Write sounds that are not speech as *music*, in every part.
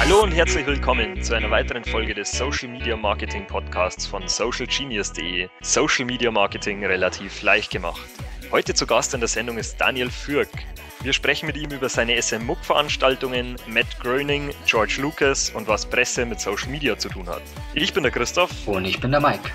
Hallo und herzlich willkommen zu einer weiteren Folge des Social Media Marketing Podcasts von socialgenius.de. Social Media Marketing relativ leicht gemacht. Heute zu Gast in der Sendung ist Daniel Fürk. Wir sprechen mit ihm über seine SM-MOOC-Veranstaltungen, Matt Groening, George Lucas und was Presse mit Social Media zu tun hat. Ich bin der Christoph. Und ich bin der Mike.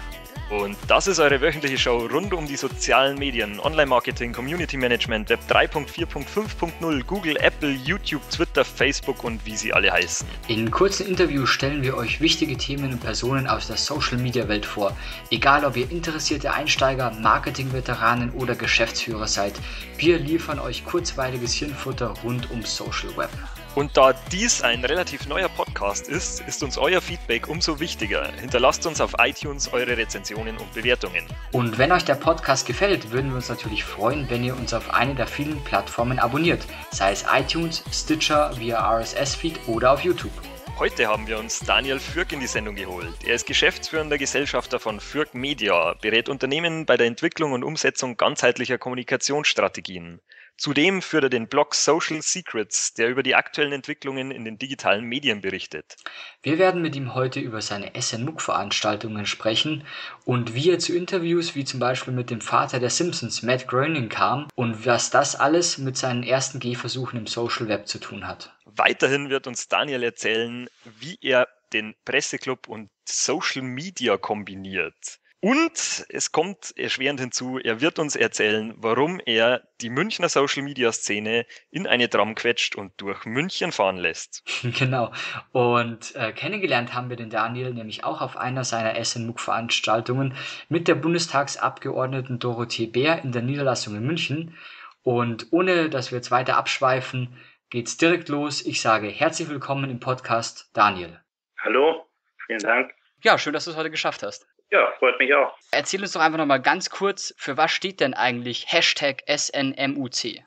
Und das ist eure wöchentliche Show rund um die sozialen Medien, Online-Marketing, Community Management, Web 3.4.5.0, Google, Apple, YouTube, Twitter, Facebook und wie sie alle heißen. In kurzen Interviews stellen wir euch wichtige Themen und Personen aus der Social-Media-Welt vor. Egal ob ihr interessierte Einsteiger, Marketing-Veteranen oder Geschäftsführer seid, wir liefern euch kurzweiliges Hirnfutter rund um Social Web. Und da dies ein relativ neuer Podcast ist, ist uns euer Feedback umso wichtiger. Hinterlasst uns auf iTunes eure Rezensionen und Bewertungen. Und wenn euch der Podcast gefällt, würden wir uns natürlich freuen, wenn ihr uns auf eine der vielen Plattformen abonniert, sei es iTunes, Stitcher, via RSS-Feed oder auf YouTube. Heute haben wir uns Daniel Fürk in die Sendung geholt. Er ist geschäftsführender Gesellschafter von Fürk Media, berät Unternehmen bei der Entwicklung und Umsetzung ganzheitlicher Kommunikationsstrategien. Zudem führt er den Blog Social Secrets, der über die aktuellen Entwicklungen in den digitalen Medien berichtet. Wir werden mit ihm heute über seine SNMUG-Veranstaltungen sprechen und wie er zu Interviews wie zum Beispiel mit dem Vater der Simpsons, Matt Groening, kam und was das alles mit seinen ersten Gehversuchen im Social Web zu tun hat. Weiterhin wird uns Daniel erzählen, wie er den Presseclub und Social Media kombiniert. Und es kommt erschwerend hinzu, er wird uns erzählen, warum er die Münchner Social Media Szene in eine Tram quetscht und durch München fahren lässt. *laughs* Genau. Und äh, kennengelernt haben wir den Daniel nämlich auch auf einer seiner SNMUG-Veranstaltungen mit der Bundestagsabgeordneten Dorothee Bär in der Niederlassung in München. Und ohne dass wir jetzt weiter abschweifen, geht's direkt los. Ich sage herzlich willkommen im Podcast, Daniel. Hallo, vielen Dank. Ja, schön, dass du es heute geschafft hast. Ja, freut mich auch. Erzähl uns doch einfach nochmal ganz kurz, für was steht denn eigentlich Hashtag SNMUC?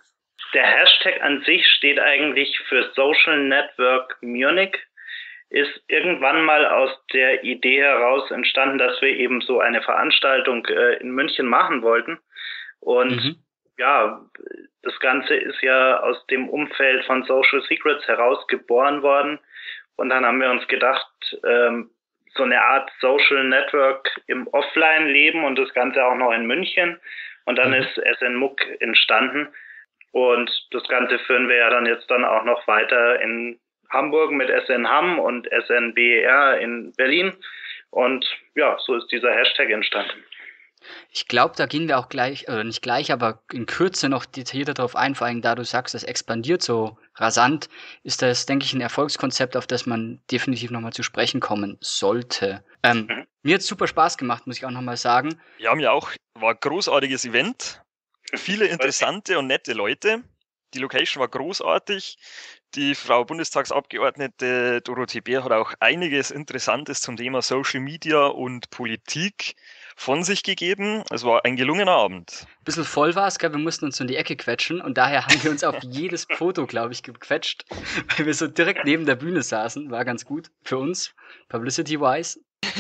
Der Hashtag an sich steht eigentlich für Social Network Munich. Ist irgendwann mal aus der Idee heraus entstanden, dass wir eben so eine Veranstaltung äh, in München machen wollten. Und mhm. ja, das Ganze ist ja aus dem Umfeld von Social Secrets heraus geboren worden. Und dann haben wir uns gedacht, ähm, so eine Art Social Network im Offline-Leben und das Ganze auch noch in München. Und dann mhm. ist SNMUC entstanden. Und das Ganze führen wir ja dann jetzt dann auch noch weiter in Hamburg mit SN Hamm und SNBR in Berlin. Und ja, so ist dieser Hashtag entstanden. Ich glaube, da gehen wir auch gleich, oder nicht gleich, aber in Kürze noch detaillierter darauf ein, vor allem da du sagst, das expandiert so rasant, ist das, denke ich, ein Erfolgskonzept, auf das man definitiv nochmal zu sprechen kommen sollte. Ähm, mhm. Mir hat super Spaß gemacht, muss ich auch nochmal sagen. Ja, mir auch. War ein großartiges Event. Viele interessante und nette Leute. Die Location war großartig. Die Frau Bundestagsabgeordnete Dorothee Bär hat auch einiges Interessantes zum Thema Social Media und Politik von sich gegeben. Es war ein gelungener Abend. Ein bisschen voll war es, wir mussten uns in die Ecke quetschen und daher haben wir uns auf *laughs* jedes Foto, glaube ich, gequetscht, weil wir so direkt neben der Bühne saßen. War ganz gut für uns, publicity-wise. *laughs*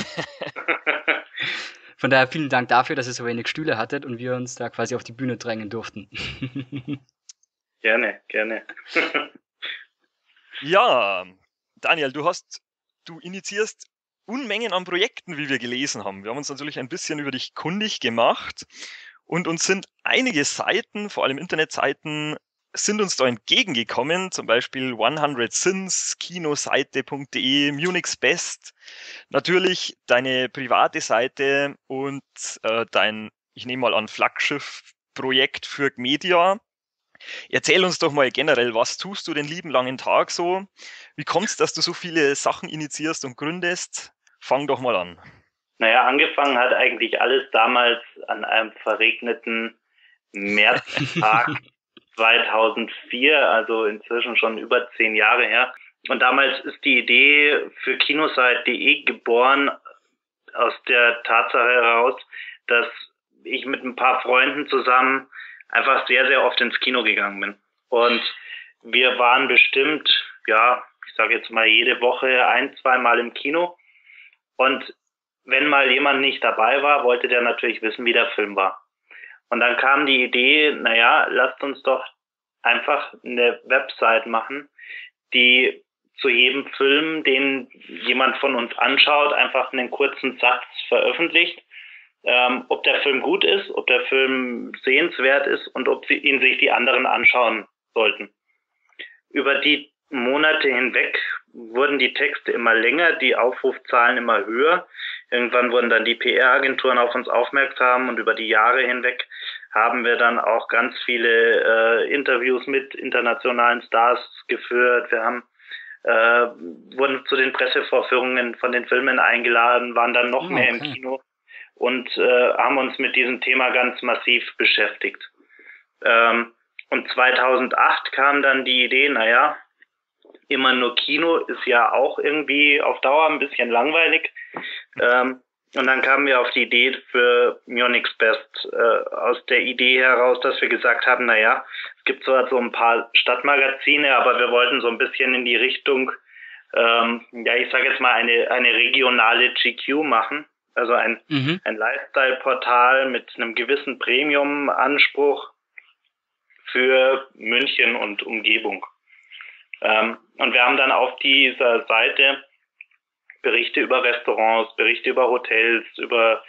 Von daher vielen Dank dafür, dass ihr so wenig Stühle hattet und wir uns da quasi auf die Bühne drängen durften. *laughs* gerne, gerne. ja, Daniel, du hast, du initiierst Unmengen an Projekten, wie wir gelesen haben. Wir haben uns natürlich ein bisschen über dich kundig gemacht und uns sind einige Seiten, vor allem Internetseiten, sind uns da entgegengekommen, zum Beispiel 100 Sins, kinoseite.de, Munich's Best, natürlich deine private Seite und äh, dein, ich nehme mal an, Flaggschiff-Projekt für Media. Erzähl uns doch mal generell, was tust du den lieben langen Tag so? Wie kommt es, dass du so viele Sachen initiierst und gründest? Fang doch mal an. Naja, angefangen hat eigentlich alles damals an einem verregneten Märztag *laughs* 2004, also inzwischen schon über zehn Jahre her. Und damals ist die Idee für Kinosite.de geboren aus der Tatsache heraus, dass ich mit ein paar Freunden zusammen einfach sehr, sehr oft ins Kino gegangen bin. Und wir waren bestimmt, ja, ich sage jetzt mal jede Woche ein, zwei Mal im Kino. Und wenn mal jemand nicht dabei war, wollte der natürlich wissen, wie der Film war. Und dann kam die Idee, naja, lasst uns doch einfach eine Website machen, die zu jedem Film, den jemand von uns anschaut, einfach einen kurzen Satz veröffentlicht, ähm, ob der Film gut ist, ob der Film sehenswert ist und ob sie ihn sich die anderen anschauen sollten. Über die Monate hinweg wurden die Texte immer länger, die Aufrufzahlen immer höher. Irgendwann wurden dann die PR-Agenturen auf uns aufmerksam und über die Jahre hinweg haben wir dann auch ganz viele äh, Interviews mit internationalen Stars geführt. Wir haben äh, wurden zu den Pressevorführungen von den Filmen eingeladen, waren dann noch oh, mehr im Kino und äh, haben uns mit diesem Thema ganz massiv beschäftigt. Ähm, und 2008 kam dann die Idee, naja, immer nur Kino ist ja auch irgendwie auf Dauer ein bisschen langweilig. Ähm, und dann kamen wir auf die Idee für Munich Best äh, aus der Idee heraus, dass wir gesagt haben, naja, es gibt zwar so ein paar Stadtmagazine, aber wir wollten so ein bisschen in die Richtung, ähm, ja, ich sage jetzt mal eine, eine regionale GQ machen. Also ein, mhm. ein Lifestyle-Portal mit einem gewissen Premium-Anspruch für München und Umgebung. Ähm, und wir haben dann auf dieser Seite Berichte über Restaurants, Berichte über Hotels, über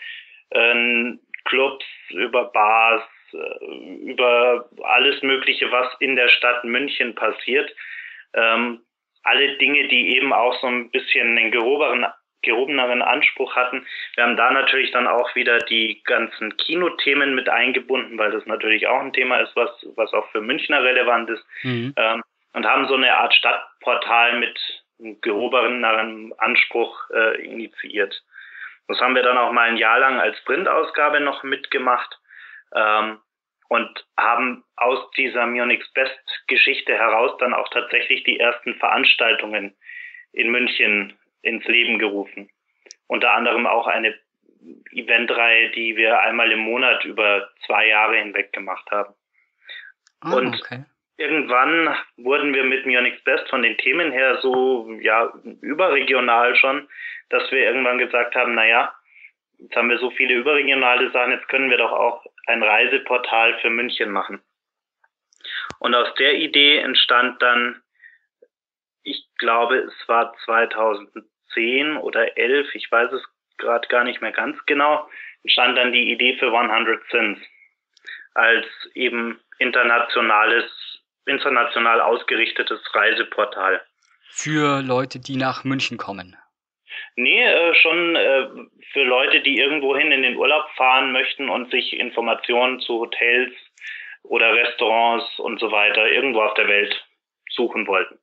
äh, Clubs, über Bars, äh, über alles Mögliche, was in der Stadt München passiert. Ähm, alle Dinge, die eben auch so ein bisschen einen gehobenen, gehobeneren Anspruch hatten. Wir haben da natürlich dann auch wieder die ganzen Kinothemen mit eingebunden, weil das natürlich auch ein Thema ist, was, was auch für Münchner relevant ist. Mhm. Ähm, und haben so eine Art Stadtportal mit gehobeneren Anspruch äh, initiiert. Das haben wir dann auch mal ein Jahr lang als Printausgabe noch mitgemacht ähm, und haben aus dieser Munich's Best Geschichte heraus dann auch tatsächlich die ersten Veranstaltungen in München ins Leben gerufen. Unter anderem auch eine Eventreihe, die wir einmal im Monat über zwei Jahre hinweg gemacht haben. Ah, und okay irgendwann wurden wir mit Munich Best von den Themen her so ja überregional schon, dass wir irgendwann gesagt haben, naja, jetzt haben wir so viele überregionale Sachen, jetzt können wir doch auch ein Reiseportal für München machen. Und aus der Idee entstand dann, ich glaube, es war 2010 oder 11, ich weiß es gerade gar nicht mehr ganz genau, entstand dann die Idee für 100 Sins als eben internationales international ausgerichtetes Reiseportal. Für Leute, die nach München kommen. Nee, äh, schon äh, für Leute, die irgendwohin in den Urlaub fahren möchten und sich Informationen zu Hotels oder Restaurants und so weiter irgendwo auf der Welt suchen wollten.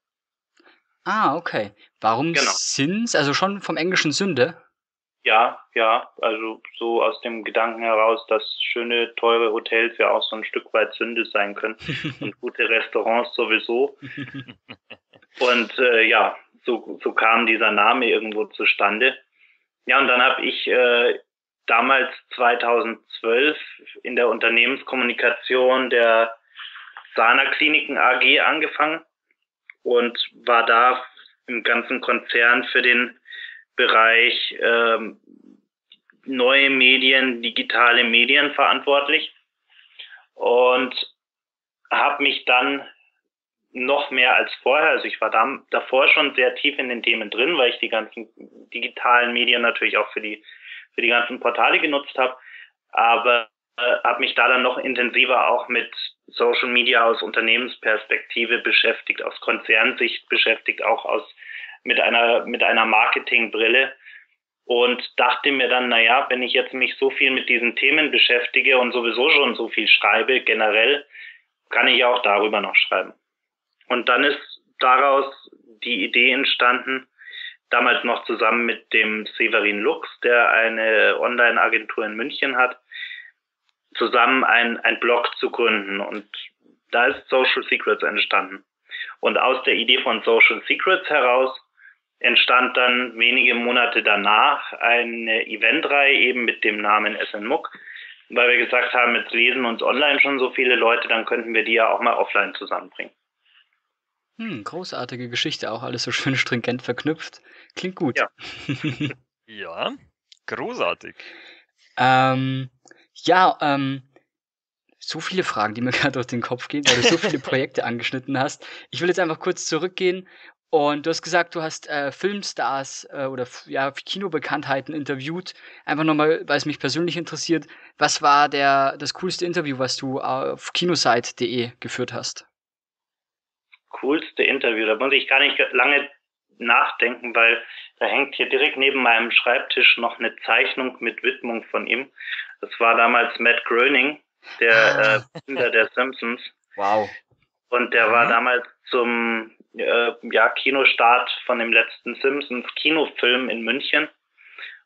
Ah, okay. Warum genau. Sins? Also schon vom englischen Sünde? Ja, ja, also so aus dem Gedanken heraus, dass schöne, teure Hotels ja auch so ein Stück weit Sünde sein können *laughs* und gute Restaurants sowieso. Und äh, ja, so, so kam dieser Name irgendwo zustande. Ja, und dann habe ich äh, damals 2012 in der Unternehmenskommunikation der Sana Kliniken AG angefangen und war da im ganzen Konzern für den Bereich ähm, neue Medien, digitale Medien verantwortlich. Und habe mich dann noch mehr als vorher, also ich war da, davor schon sehr tief in den Themen drin, weil ich die ganzen digitalen Medien natürlich auch für die für die ganzen Portale genutzt habe, aber äh, habe mich da dann noch intensiver auch mit Social Media aus Unternehmensperspektive beschäftigt, aus Konzernsicht beschäftigt, auch aus mit einer, mit einer Marketingbrille und dachte mir dann, na ja, wenn ich jetzt mich so viel mit diesen Themen beschäftige und sowieso schon so viel schreibe, generell, kann ich auch darüber noch schreiben. Und dann ist daraus die Idee entstanden, damals noch zusammen mit dem Severin Lux, der eine Online-Agentur in München hat, zusammen ein, ein Blog zu gründen. Und da ist Social Secrets entstanden. Und aus der Idee von Social Secrets heraus entstand dann wenige Monate danach eine Eventreihe eben mit dem Namen SNMUC, weil wir gesagt haben, jetzt lesen uns online schon so viele Leute, dann könnten wir die ja auch mal offline zusammenbringen. Hm, großartige Geschichte, auch alles so schön stringent verknüpft. Klingt gut. Ja, *laughs* ja großartig. Ähm, ja, ähm, so viele Fragen, die mir *laughs* gerade durch den Kopf gehen, weil du so viele *laughs* Projekte angeschnitten hast. Ich will jetzt einfach kurz zurückgehen und du hast gesagt, du hast äh, Filmstars äh, oder ja, Kinobekanntheiten interviewt. Einfach nochmal, weil es mich persönlich interessiert. Was war der, das coolste Interview, was du auf kinosite.de geführt hast? Coolste Interview, da muss ich gar nicht lange nachdenken, weil da hängt hier direkt neben meinem Schreibtisch noch eine Zeichnung mit Widmung von ihm. Das war damals Matt Groening, der ah. äh, Kinder der Simpsons. Wow. Und der mhm. war damals zum äh, ja, Kinostart von dem letzten Simpsons Kinofilm in München.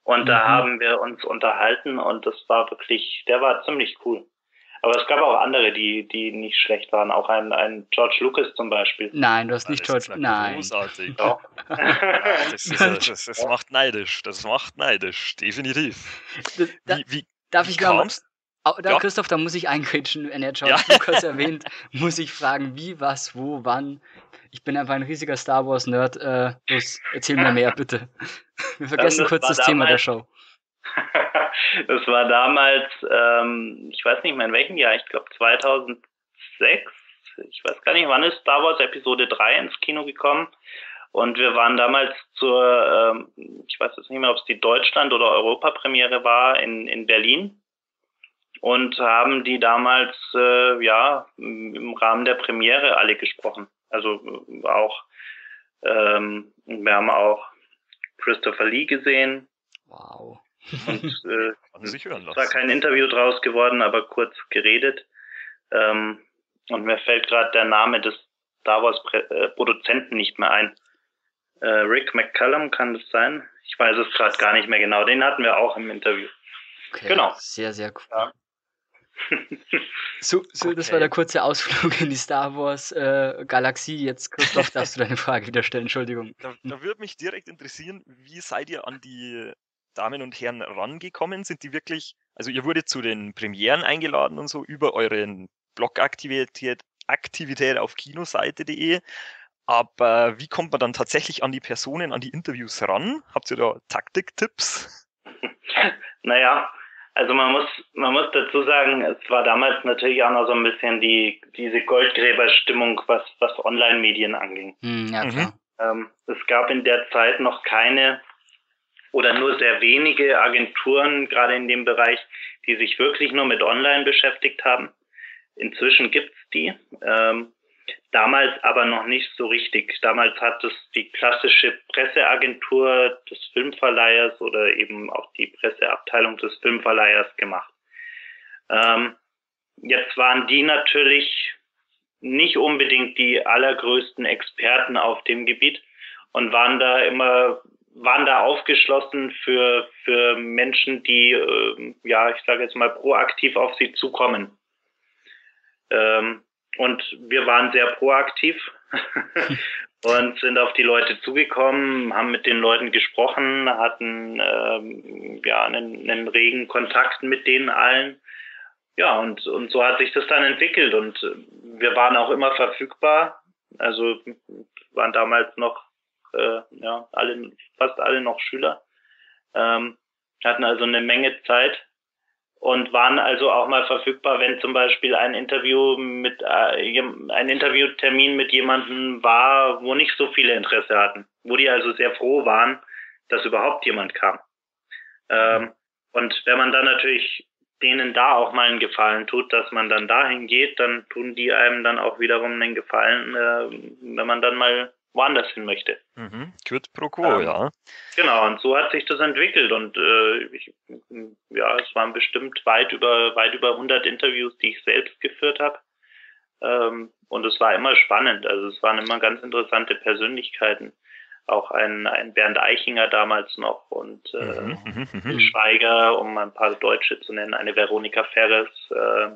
Und mhm. da haben wir uns unterhalten und das war wirklich, der war ziemlich cool. Aber es gab auch andere, die, die nicht schlecht waren. Auch ein, ein George Lucas zum Beispiel. Nein, du hast nicht George. Nein. Großartig. Doch. *laughs* das, ist, das, das, macht neidisch. Das macht neidisch. Definitiv. Wie, wie, Darf ich kamst? Da, ja. Christoph, da muss ich eingrätschen, wenn er George ja. *laughs* Lucas *laughs* erwähnt, muss ich fragen, wie, was, wo, wann. Ich bin einfach ein riesiger Star Wars-Nerd. Äh, los, erzähl mir mehr, bitte. Wir vergessen kurz das Thema der Show. *laughs* das war damals, ähm, ich weiß nicht mehr in welchem Jahr, ich glaube 2006. Ich weiß gar nicht, wann ist Star Wars Episode 3 ins Kino gekommen. Und wir waren damals zur, ähm, ich weiß jetzt nicht mehr, ob es die Deutschland- oder Europapremiere war, in, in Berlin. Und haben die damals, äh, ja, im Rahmen der Premiere alle gesprochen. Also äh, auch, ähm, wir haben auch Christopher Lee gesehen. Wow. Und *laughs* äh, es war kein Interview draus geworden, aber kurz geredet. Ähm, und mir fällt gerade der Name des Star Wars äh, Produzenten nicht mehr ein. Äh, Rick McCallum kann das sein? Ich weiß es gerade gar nicht mehr genau. Den hatten wir auch im Interview. Okay, genau. Sehr, sehr cool. Ja. So, so okay. das war der kurze Ausflug in die Star Wars äh, Galaxie. Jetzt, Christoph, darfst du deine Frage wieder stellen. Entschuldigung. Da, da würde mich direkt interessieren, wie seid ihr an die Damen und Herren rangekommen? Sind die wirklich, also ihr wurdet zu den Premieren eingeladen und so über euren Blogaktivität Aktivität auf kinoseite.de. Aber wie kommt man dann tatsächlich an die Personen, an die Interviews ran? Habt ihr da Taktiktipps? *laughs* Naja, also man muss, man muss dazu sagen, es war damals natürlich auch noch so ein bisschen die, diese Goldgräberstimmung, was, was Online-Medien anging. Hm, ja, klar. Ähm, es gab in der Zeit noch keine oder nur sehr wenige Agenturen, gerade in dem Bereich, die sich wirklich nur mit Online beschäftigt haben. Inzwischen gibt's die. Ähm, damals aber noch nicht so richtig. Damals hat es die klassische Presseagentur des Filmverleihers oder eben auch die Presseabteilung des Filmverleihers gemacht. Ähm, jetzt waren die natürlich nicht unbedingt die allergrößten Experten auf dem Gebiet und waren da immer waren da aufgeschlossen für für Menschen, die äh, ja ich sage jetzt mal proaktiv auf sie zukommen. Ähm, und wir waren sehr proaktiv *laughs* und sind auf die Leute zugekommen, haben mit den Leuten gesprochen, hatten ähm, ja einen, einen regen Kontakt mit denen allen. Ja, und, und so hat sich das dann entwickelt und wir waren auch immer verfügbar. Also waren damals noch äh, ja alle fast alle noch Schüler, ähm, hatten also eine Menge Zeit und waren also auch mal verfügbar, wenn zum Beispiel ein Interview mit äh, ein Interviewtermin mit jemandem war, wo nicht so viele Interesse hatten, wo die also sehr froh waren, dass überhaupt jemand kam. Ähm, und wenn man dann natürlich denen da auch mal einen Gefallen tut, dass man dann dahin geht, dann tun die einem dann auch wiederum einen Gefallen, äh, wenn man dann mal woanders hin möchte. Mhm. Quid pro quo, ähm, ja. Genau, und so hat sich das entwickelt und äh, ich, ja, es waren bestimmt weit über weit über 100 Interviews, die ich selbst geführt habe. Ähm, und es war immer spannend, also es waren immer ganz interessante Persönlichkeiten. Auch ein, ein Bernd Eichinger damals noch und äh, mhm, mhm, mhm. Schweiger, um ein paar Deutsche zu nennen, eine Veronika Ferres. Äh,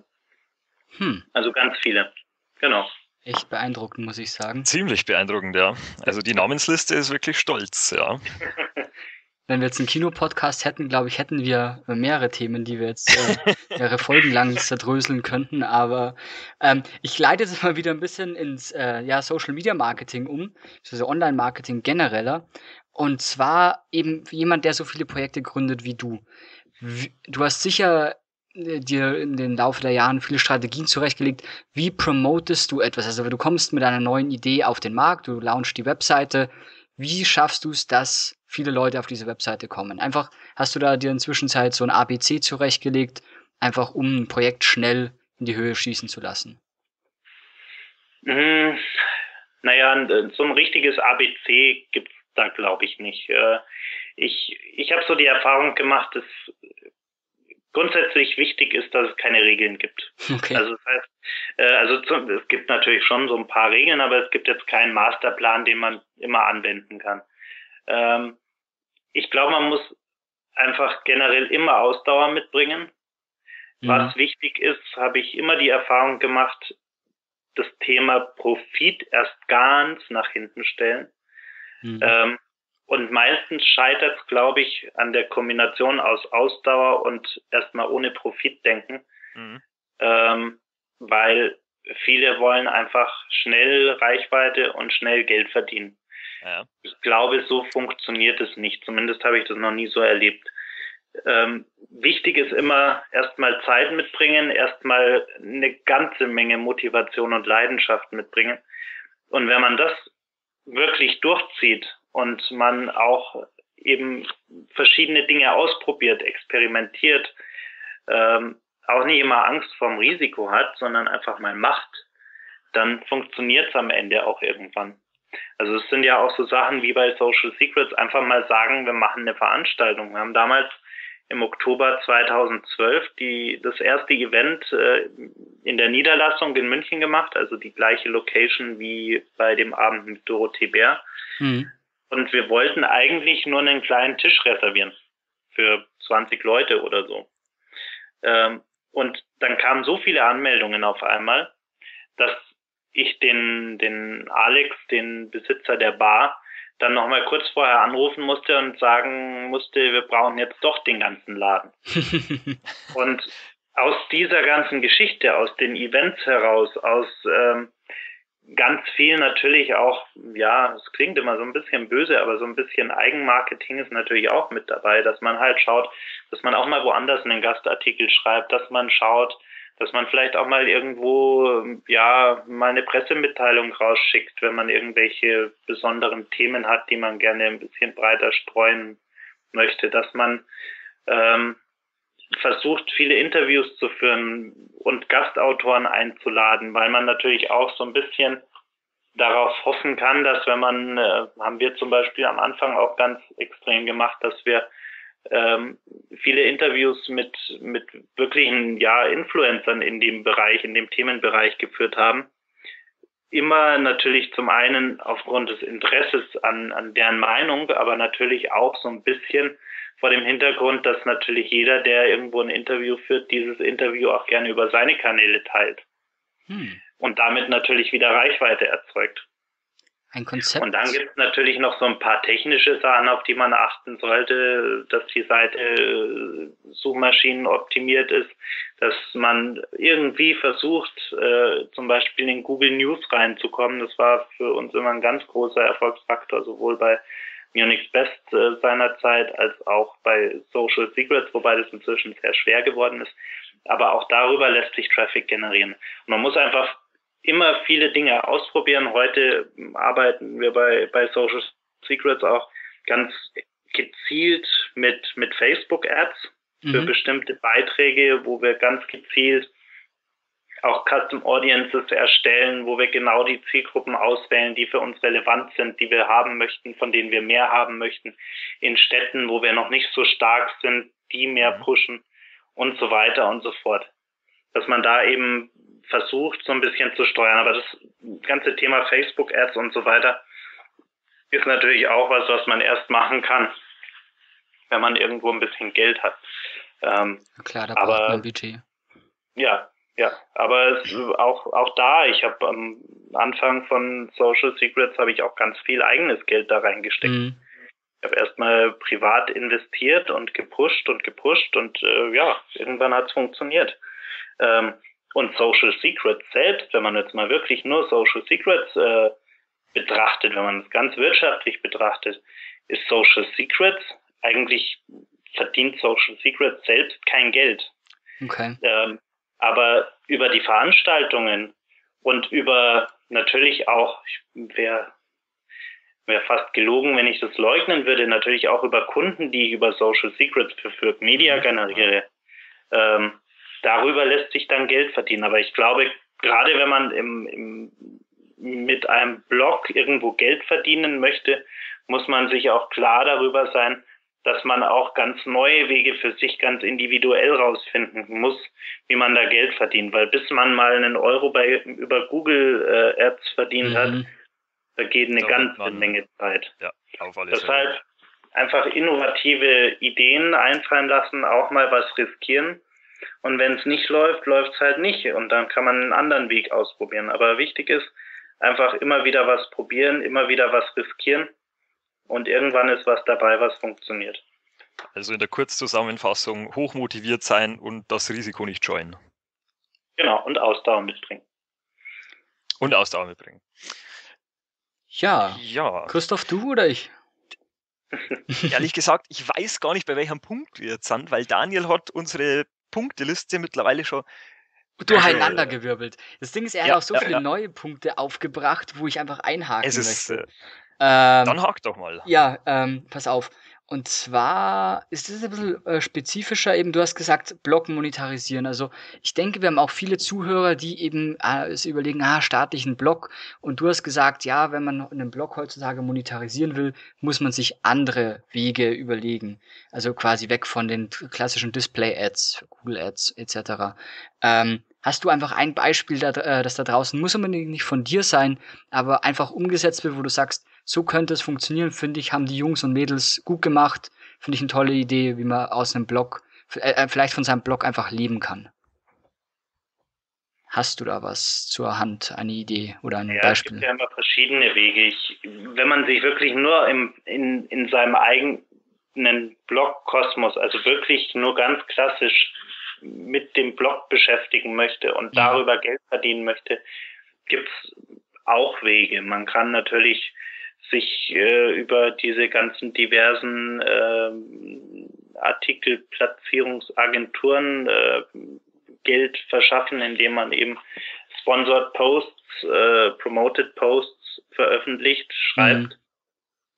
hm. Also ganz viele. Genau. Echt beeindruckend, muss ich sagen. Ziemlich beeindruckend, ja. Also die Namensliste ist wirklich stolz, ja. *laughs* Wenn wir jetzt einen Kinopodcast hätten, glaube ich, hätten wir mehrere Themen, die wir jetzt äh, *laughs* mehrere Folgen lang zerdröseln könnten. Aber ähm, ich leite jetzt mal wieder ein bisschen ins äh, ja, Social Media Marketing um, also Online Marketing genereller. Und zwar eben jemand, der so viele Projekte gründet wie du. Du hast sicher dir in den Laufe der Jahren viele Strategien zurechtgelegt. Wie promotest du etwas? Also du kommst mit einer neuen Idee auf den Markt, du launchst die Webseite. Wie schaffst du es, dass viele Leute auf diese Webseite kommen? Einfach hast du da dir inzwischen Zeit so ein ABC zurechtgelegt, einfach um ein Projekt schnell in die Höhe schießen zu lassen? Hm, naja, so ein richtiges ABC gibt es da, glaube ich, nicht. Äh, ich, ich habe so die Erfahrung gemacht, dass grundsätzlich wichtig ist, dass es keine Regeln gibt. Okay. Also das heißt, äh, also es gibt natürlich schon so ein paar Regeln, aber es gibt jetzt keinen Masterplan, den man immer anwenden kann. Ähm, ich glaube, man muss einfach generell immer Ausdauer mitbringen. Mhm. Was wichtig ist, habe ich immer die Erfahrung gemacht, das Thema Profit erst ganz nach hinten stellen. Mhm. Ähm, und meistens scheitert es, glaube ich, an der Kombination aus Ausdauer und erstmal ohne Profit denken, mhm. ähm, weil viele wollen einfach schnell Reichweite und schnell Geld verdienen. Ja. Ich glaube, so funktioniert es nicht. Zumindest habe ich das noch nie so erlebt. Ähm, wichtig ist immer erstmal Zeit mitbringen, erstmal eine ganze Menge Motivation und Leidenschaft mitbringen. Und wenn man das wirklich durchzieht und man auch eben verschiedene Dinge ausprobiert, experimentiert, ähm, auch nicht immer Angst vorm Risiko hat, sondern einfach mal macht, dann funktioniert es am Ende auch irgendwann. Also es sind ja auch so Sachen wie bei Social Secrets, einfach mal sagen, wir machen eine Veranstaltung. Wir haben damals im Oktober 2012 die, das erste Event äh, in der Niederlassung in München gemacht, also die gleiche Location wie bei dem Abend mit Dorothee Bär. Mhm. Und wir wollten eigentlich nur einen kleinen Tisch reservieren für 20 Leute oder so. Ähm, und dann kamen so viele Anmeldungen auf einmal, dass ich den, den Alex, den Besitzer der Bar, dann nochmal kurz vorher anrufen musste und sagen musste, wir brauchen jetzt doch den ganzen Laden. *laughs* und aus dieser ganzen Geschichte, aus den Events heraus, aus ähm, ganz viel natürlich auch, ja, es klingt immer so ein bisschen böse, aber so ein bisschen Eigenmarketing ist natürlich auch mit dabei, dass man halt schaut, dass man auch mal woanders einen Gastartikel schreibt, dass man schaut, dass man vielleicht auch mal irgendwo, ja, mal eine Pressemitteilung rausschickt, wenn man irgendwelche besonderen Themen hat, die man gerne ein bisschen breiter streuen möchte, dass man ähm, versucht, viele Interviews zu führen und Gastautoren einzuladen, weil man natürlich auch so ein bisschen darauf hoffen kann, dass wenn man, äh, haben wir zum Beispiel am Anfang auch ganz extrem gemacht, dass wir ähm, viele Interviews mit, mit wirklichen ja, Influencern in dem Bereich, in dem Themenbereich geführt haben. Immer natürlich zum einen aufgrund des Interesses an, an deren Meinung, aber natürlich auch so ein bisschen vor dem Hintergrund, dass natürlich jeder, der irgendwo ein Interview führt, dieses Interview auch gerne über seine Kanäle teilt. Hm. Und damit natürlich wieder Reichweite erzeugt. Ein Konzept. Und dann gibt es natürlich noch so ein paar technische Sachen, auf die man achten sollte, dass die Seite äh, Suchmaschinen optimiert ist, dass man irgendwie versucht, äh, zum Beispiel in Google News reinzukommen. Das war für uns immer ein ganz großer Erfolgsfaktor, sowohl bei Munich's Best äh, seinerzeit als auch bei Social Secrets, wobei das inzwischen sehr schwer geworden ist. Aber auch darüber lässt sich Traffic generieren. Und man muss einfach immer viele Dinge ausprobieren. Heute arbeiten wir bei, bei Social Secrets auch ganz gezielt mit, mit Facebook Ads für mhm. bestimmte Beiträge, wo wir ganz gezielt auch Custom Audiences erstellen, wo wir genau die Zielgruppen auswählen, die für uns relevant sind, die wir haben möchten, von denen wir mehr haben möchten, in Städten, wo wir noch nicht so stark sind, die mehr mhm. pushen und so weiter und so fort. Dass man da eben versucht, so ein bisschen zu steuern. Aber das ganze Thema Facebook-Ads und so weiter ist natürlich auch was, was man erst machen kann, wenn man irgendwo ein bisschen Geld hat. Ähm, Klar, da braucht man Budget. Ja, ja, aber es, auch, auch da, ich habe am Anfang von Social Secrets habe ich auch ganz viel eigenes Geld da reingesteckt. Mhm. Ich habe erstmal privat investiert und gepusht und gepusht und äh, ja, irgendwann hat es funktioniert. Ähm, und Social Secrets selbst, wenn man jetzt mal wirklich nur Social Secrets äh, betrachtet, wenn man es ganz wirtschaftlich betrachtet, ist Social Secrets eigentlich verdient Social Secrets selbst kein Geld. Okay. Ähm, aber über die Veranstaltungen und über natürlich auch, wäre wär fast gelogen, wenn ich das leugnen würde, natürlich auch über Kunden, die ich über Social Secrets für Fürth Media mhm. generiere. Ähm, darüber lässt sich dann Geld verdienen. Aber ich glaube, gerade wenn man im, im, mit einem Blog irgendwo Geld verdienen möchte, muss man sich auch klar darüber sein, dass man auch ganz neue Wege für sich ganz individuell rausfinden muss, wie man da Geld verdient. Weil bis man mal einen Euro bei, über Google äh, Ads verdient mhm. hat, da geht eine da ganze man, Menge Zeit. Ja, auf alles Deshalb Fälle. einfach innovative Ideen einfallen lassen, auch mal was riskieren. Und wenn es nicht läuft, läuft es halt nicht. Und dann kann man einen anderen Weg ausprobieren. Aber wichtig ist, einfach immer wieder was probieren, immer wieder was riskieren und irgendwann ist was dabei, was funktioniert. Also in der Kurzzusammenfassung hochmotiviert sein und das Risiko nicht scheuen. Genau, und Ausdauer mitbringen. Und Ausdauer mitbringen. Ja. Ja. Christoph, du oder ich? *laughs* Ehrlich gesagt, ich weiß gar nicht, bei welchem Punkt wir jetzt sind, weil Daniel hat unsere Punkteliste mittlerweile schon durcheinander gewirbelt. Das Ding ist, er ja, hat auch so ja, viele ja. neue Punkte aufgebracht, wo ich einfach einhaken es ist, möchte. Äh, ähm, Dann hakt doch mal. Ja, ähm, pass auf. Und zwar ist es ein bisschen äh, spezifischer, eben du hast gesagt, Blog monetarisieren. Also ich denke, wir haben auch viele Zuhörer, die eben äh, es überlegen, ah, staatlichen Blog. Und du hast gesagt, ja, wenn man einen Blog heutzutage monetarisieren will, muss man sich andere Wege überlegen. Also quasi weg von den klassischen Display-Ads, Google-Ads etc. Ähm, Hast du einfach ein Beispiel, da, äh, das da draußen muss unbedingt nicht von dir sein, aber einfach umgesetzt wird, wo du sagst, so könnte es funktionieren, finde ich, haben die Jungs und Mädels gut gemacht. Finde ich eine tolle Idee, wie man aus einem Blog, äh, äh, vielleicht von seinem Blog einfach leben kann. Hast du da was zur Hand, eine Idee oder ein ja, Beispiel? Es gibt ja immer verschiedene Wege. Ich, wenn man sich wirklich nur im, in, in seinem eigenen Blog-Kosmos, also wirklich nur ganz klassisch mit dem Blog beschäftigen möchte und ja. darüber Geld verdienen möchte, gibt es auch Wege. Man kann natürlich sich äh, über diese ganzen diversen äh, Artikelplatzierungsagenturen äh, Geld verschaffen, indem man eben Sponsored Posts, äh, Promoted Posts veröffentlicht, schreibt. Mhm.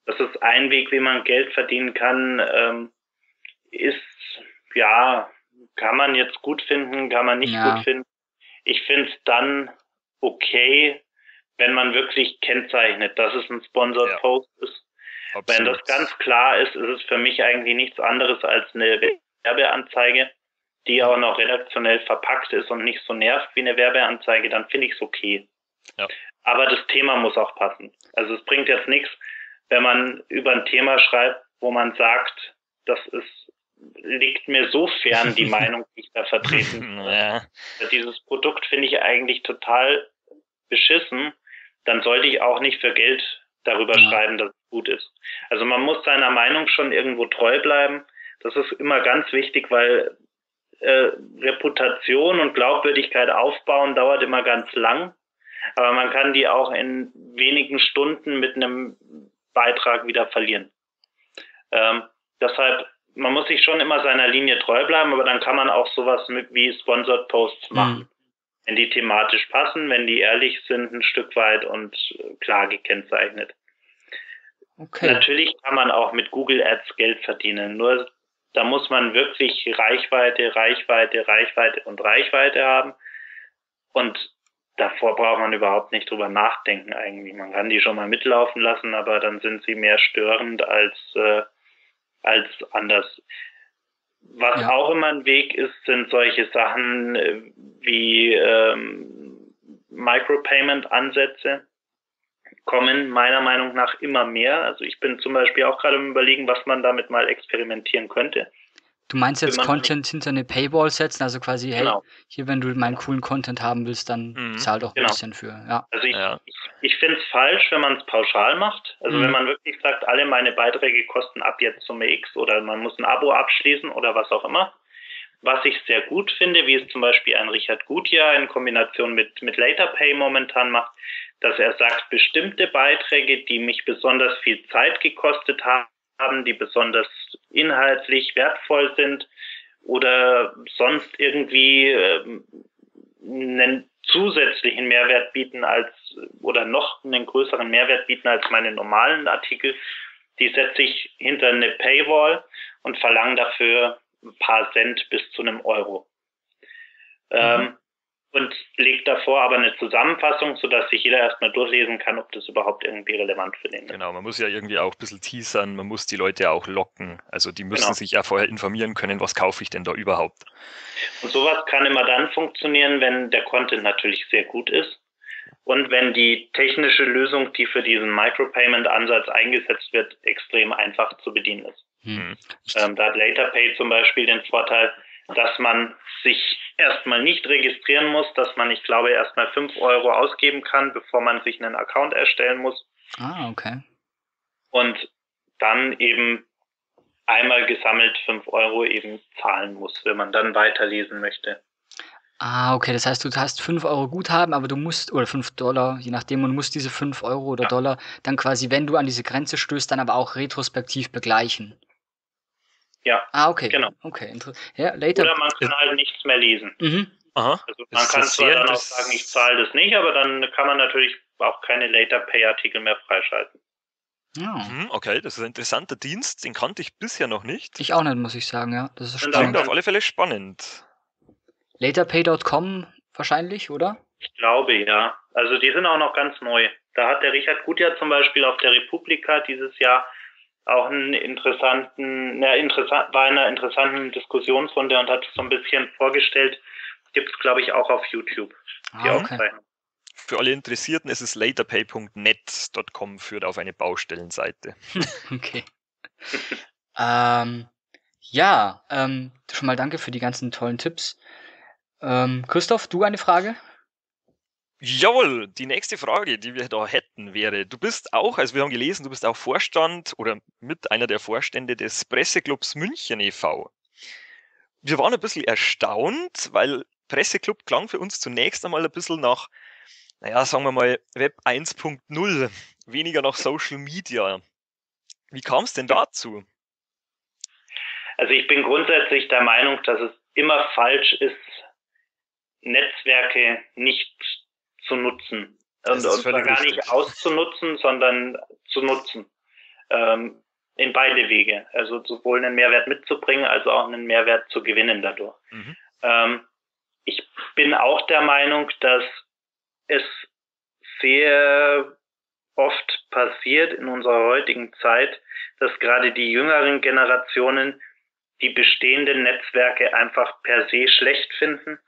Das ist ein Weg, wie man Geld verdienen kann. Ähm, ist, ja, kann man jetzt gut finden, kann man nicht ja. gut finden. Ich finde es dann okay, wenn man wirklich kennzeichnet, dass es ein Sponsored ja. Post ist. Absolut. Wenn das ganz klar ist, ist es für mich eigentlich nichts anderes als eine Werbeanzeige, die auch noch redaktionell verpackt ist und nicht so nervt wie eine Werbeanzeige, dann finde ich es okay. Ja. Aber das Thema muss auch passen. Also es bringt jetzt nichts, wenn man über ein Thema schreibt, wo man sagt, das ist liegt mir so fern, die *laughs* Meinung, die ich da vertreten. *laughs* ja. Dieses Produkt finde ich eigentlich total beschissen dann sollte ich auch nicht für Geld darüber ja. schreiben, dass es gut ist. Also man muss seiner Meinung schon irgendwo treu bleiben. Das ist immer ganz wichtig, weil äh, Reputation und Glaubwürdigkeit aufbauen dauert immer ganz lang. Aber man kann die auch in wenigen Stunden mit einem Beitrag wieder verlieren. Ähm, deshalb, man muss sich schon immer seiner Linie treu bleiben, aber dann kann man auch sowas mit wie Sponsored Posts machen. Mhm wenn die thematisch passen, wenn die ehrlich sind ein Stück weit und äh, klar gekennzeichnet. Okay. Natürlich kann man auch mit Google Ads Geld verdienen, nur da muss man wirklich Reichweite, Reichweite, Reichweite und Reichweite haben und davor braucht man überhaupt nicht drüber nachdenken eigentlich. Man kann die schon mal mitlaufen lassen, aber dann sind sie mehr störend als, äh, als anders. Was ja. auch immer ein Weg ist, sind solche Sachen äh, wie ähm, Micropayment-Ansätze kommen meiner Meinung nach immer mehr. Also ich bin zum Beispiel auch gerade im Überlegen, was man damit mal experimentieren könnte. Du meinst jetzt Content hinter eine Paywall setzen, also quasi, genau. hey, hier, wenn du meinen coolen Content haben willst, dann mhm. zahl doch ein genau. bisschen für. Ja. Also ich, ja. ich, ich finde es falsch, wenn man es pauschal macht. Also mhm. wenn man wirklich sagt, alle meine Beiträge kosten ab jetzt Summe X oder man muss ein Abo abschließen oder was auch immer. Was ich sehr gut finde, wie es zum Beispiel ein Richard Gutjahr in Kombination mit, mit LaterPay momentan macht, dass er sagt, bestimmte Beiträge, die mich besonders viel Zeit gekostet haben, die besonders inhaltlich wertvoll sind, oder sonst irgendwie äh, einen zusätzlichen Mehrwert bieten als oder noch einen größeren Mehrwert bieten als meine normalen Artikel, die setze ich hinter eine Paywall und verlange dafür ein paar Cent bis zu einem Euro. Mhm. Ähm, und legt davor aber eine Zusammenfassung, sodass sich jeder erstmal durchlesen kann, ob das überhaupt irgendwie relevant für den ist. Genau, man muss ja irgendwie auch ein bisschen teasern, man muss die Leute auch locken. Also die müssen genau. sich ja vorher informieren können, was kaufe ich denn da überhaupt. Und sowas kann immer dann funktionieren, wenn der Content natürlich sehr gut ist und wenn die technische Lösung, die für diesen Micropayment-Ansatz eingesetzt wird, extrem einfach zu bedienen ist. Hm. Ähm, da hat LaterPay zum Beispiel den Vorteil, dass man sich erstmal nicht registrieren muss, dass man, ich glaube, erstmal 5 Euro ausgeben kann, bevor man sich einen Account erstellen muss. Ah, okay. Und dann eben einmal gesammelt 5 Euro eben zahlen muss, wenn man dann weiterlesen möchte. Ah, okay, das heißt, du hast 5 Euro Guthaben, aber du musst, oder 5 Dollar, je nachdem, und musst diese 5 Euro oder ja. Dollar dann quasi, wenn du an diese Grenze stößt, dann aber auch retrospektiv begleichen. Ja. Ah, okay. Genau. Okay, ja, later. Oder man kann halt nichts mehr lesen. Mhm. Aha. Also man kann zwar dann auch sagen, ich zahle das nicht, aber dann kann man natürlich auch keine Later Pay Artikel mehr freischalten. Ja. Mhm, okay, das ist ein interessanter Dienst, den kannte ich bisher noch nicht. Ich auch nicht, muss ich sagen, ja. Das ist spannend. Klingt auf alle Fälle spannend. Laterpay.com wahrscheinlich, oder? Ich glaube, ja. Also die sind auch noch ganz neu. Da hat der Richard Gutjahr zum Beispiel auf der Republika dieses Jahr auch einen interessanten, ja, interessant, war in einer interessanten Diskussionsrunde und hat so ein bisschen vorgestellt. Gibt es, glaube ich, auch auf YouTube. Die ah, okay. Für alle Interessierten ist es laterpay.net.com führt auf eine Baustellenseite. *laughs* okay. ähm, ja, ähm, schon mal danke für die ganzen tollen Tipps. Ähm, Christoph, du eine Frage? Jawohl, die nächste Frage, die wir da hätten, wäre, du bist auch, also wir haben gelesen, du bist auch Vorstand oder mit einer der Vorstände des Presseclubs München e.V. Wir waren ein bisschen erstaunt, weil Presseclub klang für uns zunächst einmal ein bisschen nach, naja, sagen wir mal, Web 1.0, weniger nach Social Media. Wie kam es denn dazu? Also ich bin grundsätzlich der Meinung, dass es immer falsch ist, Netzwerke nicht zu nutzen. Und, und zwar gar richtig. nicht auszunutzen, sondern zu nutzen. Ähm, in beide Wege. Also sowohl einen Mehrwert mitzubringen, als auch einen Mehrwert zu gewinnen dadurch. Mhm. Ähm, ich bin auch der Meinung, dass es sehr oft passiert in unserer heutigen Zeit, dass gerade die jüngeren Generationen die bestehenden Netzwerke einfach per se schlecht finden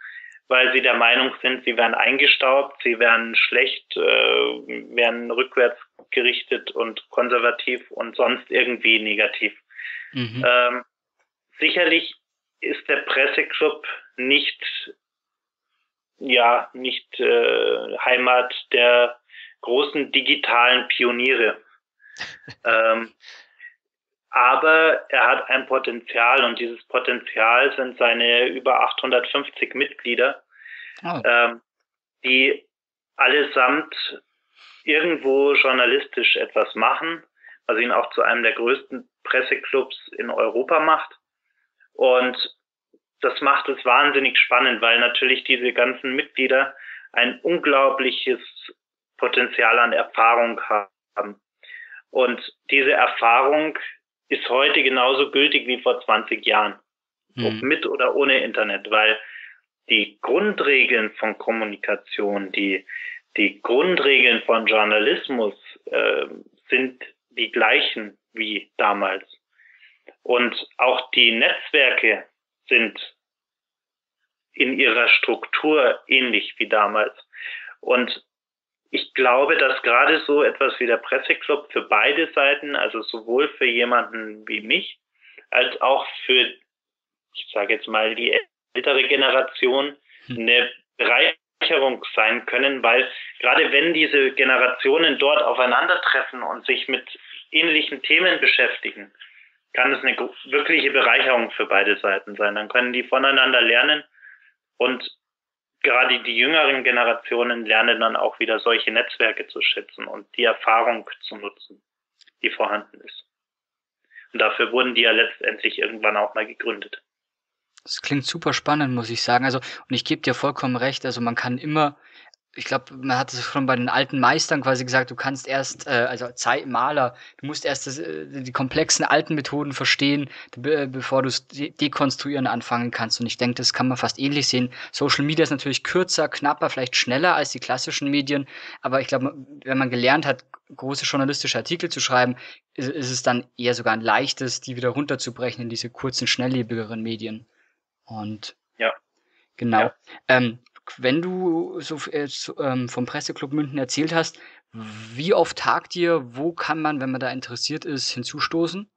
weil sie der Meinung sind, sie werden eingestaubt, sie werden schlecht, äh, werden rückwärts gerichtet und konservativ und sonst irgendwie negativ. Mhm. Ähm, sicherlich ist der Presseclub nicht, ja, nicht äh, Heimat der großen digitalen Pioniere. *laughs* ähm, aber er hat ein Potenzial und dieses Potenzial sind seine über 850 Mitglieder, oh. ähm, die allesamt irgendwo journalistisch etwas machen, was ihn auch zu einem der größten Presseclubs in Europa macht. Und das macht es wahnsinnig spannend, weil natürlich diese ganzen Mitglieder ein unglaubliches Potenzial an Erfahrung haben. Und diese Erfahrung ist heute genauso gültig wie vor 20 Jahren. Mhm. mit oder ohne Internet, weil die Grundregeln von Kommunikation, die, die Grundregeln von Journalismus äh, sind die gleichen wie damals. Und auch die Netzwerke sind in ihrer Struktur ähnlich wie damals. Und ich glaube, dass gerade so etwas wie der Presseclub für beide Seiten, also sowohl für jemanden wie mich, als auch für, ich sage jetzt mal, die ältere Generation hm. eine Bereicherung sein können, weil gerade wenn diese Generationen dort aufeinandertreffen und sich mit ähnlichen Themen beschäftigen, kann es eine wirkliche Bereicherung für beide Seiten sein. Dann können die voneinander lernen und gerade die jüngeren Generationen lernen dann auch wieder solche Netzwerke zu schätzen und die Erfahrung zu nutzen, die vorhanden ist. Und dafür wurden die ja letztendlich irgendwann auch mal gegründet. Das klingt super spannend, muss ich sagen. Also, und ich gebe dir vollkommen recht. Also, man kann immer ich glaube, man hat es schon bei den alten Meistern quasi gesagt, du kannst erst, äh, also Zeit, Maler, du musst erst das, äh, die komplexen alten Methoden verstehen, be bevor du es de dekonstruieren anfangen kannst. Und ich denke, das kann man fast ähnlich sehen. Social Media ist natürlich kürzer, knapper, vielleicht schneller als die klassischen Medien, aber ich glaube, wenn man gelernt hat, große journalistische Artikel zu schreiben, ist, ist es dann eher sogar ein leichtes, die wieder runterzubrechen in diese kurzen, schnelllebigeren Medien. Und ja. Genau. Ja. Ähm, wenn du so äh, ähm, vom Presseclub München erzählt hast, wie oft tagt ihr? Wo kann man, wenn man da interessiert ist, hinzustoßen?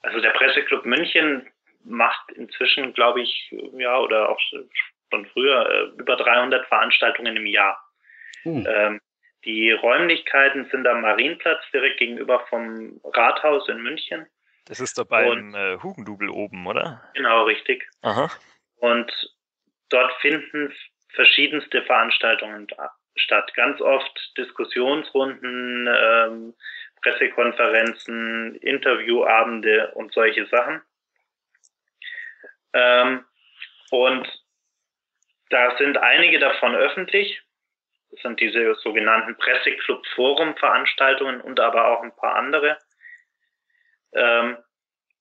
Also der Presseclub München macht inzwischen, glaube ich, ja, oder auch schon früher, äh, über 300 Veranstaltungen im Jahr. Uh. Ähm, die Räumlichkeiten sind am Marienplatz direkt gegenüber vom Rathaus in München. Das ist da beim äh, Hugendubel oben, oder? Genau, richtig. Aha. Und dort finden verschiedenste Veranstaltungen statt. Ganz oft Diskussionsrunden, ähm, Pressekonferenzen, Interviewabende und solche Sachen. Ähm, und da sind einige davon öffentlich. Das sind diese sogenannten Presseclub-Forum-Veranstaltungen und aber auch ein paar andere. Ähm,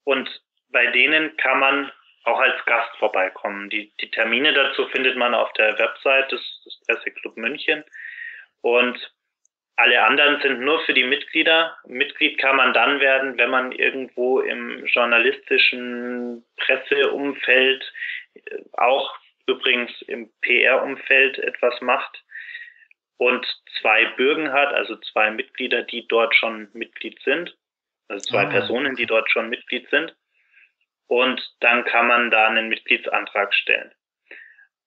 und bei denen kann man auch als Gast vorbeikommen. Die, die Termine dazu findet man auf der Website des, des Presseclub München. Und alle anderen sind nur für die Mitglieder. Mitglied kann man dann werden, wenn man irgendwo im journalistischen Presseumfeld, äh, auch übrigens im PR-Umfeld etwas macht und zwei Bürgen hat, also zwei Mitglieder, die dort schon Mitglied sind, also zwei ah, Personen, die dort schon Mitglied sind und dann kann man da einen Mitgliedsantrag stellen.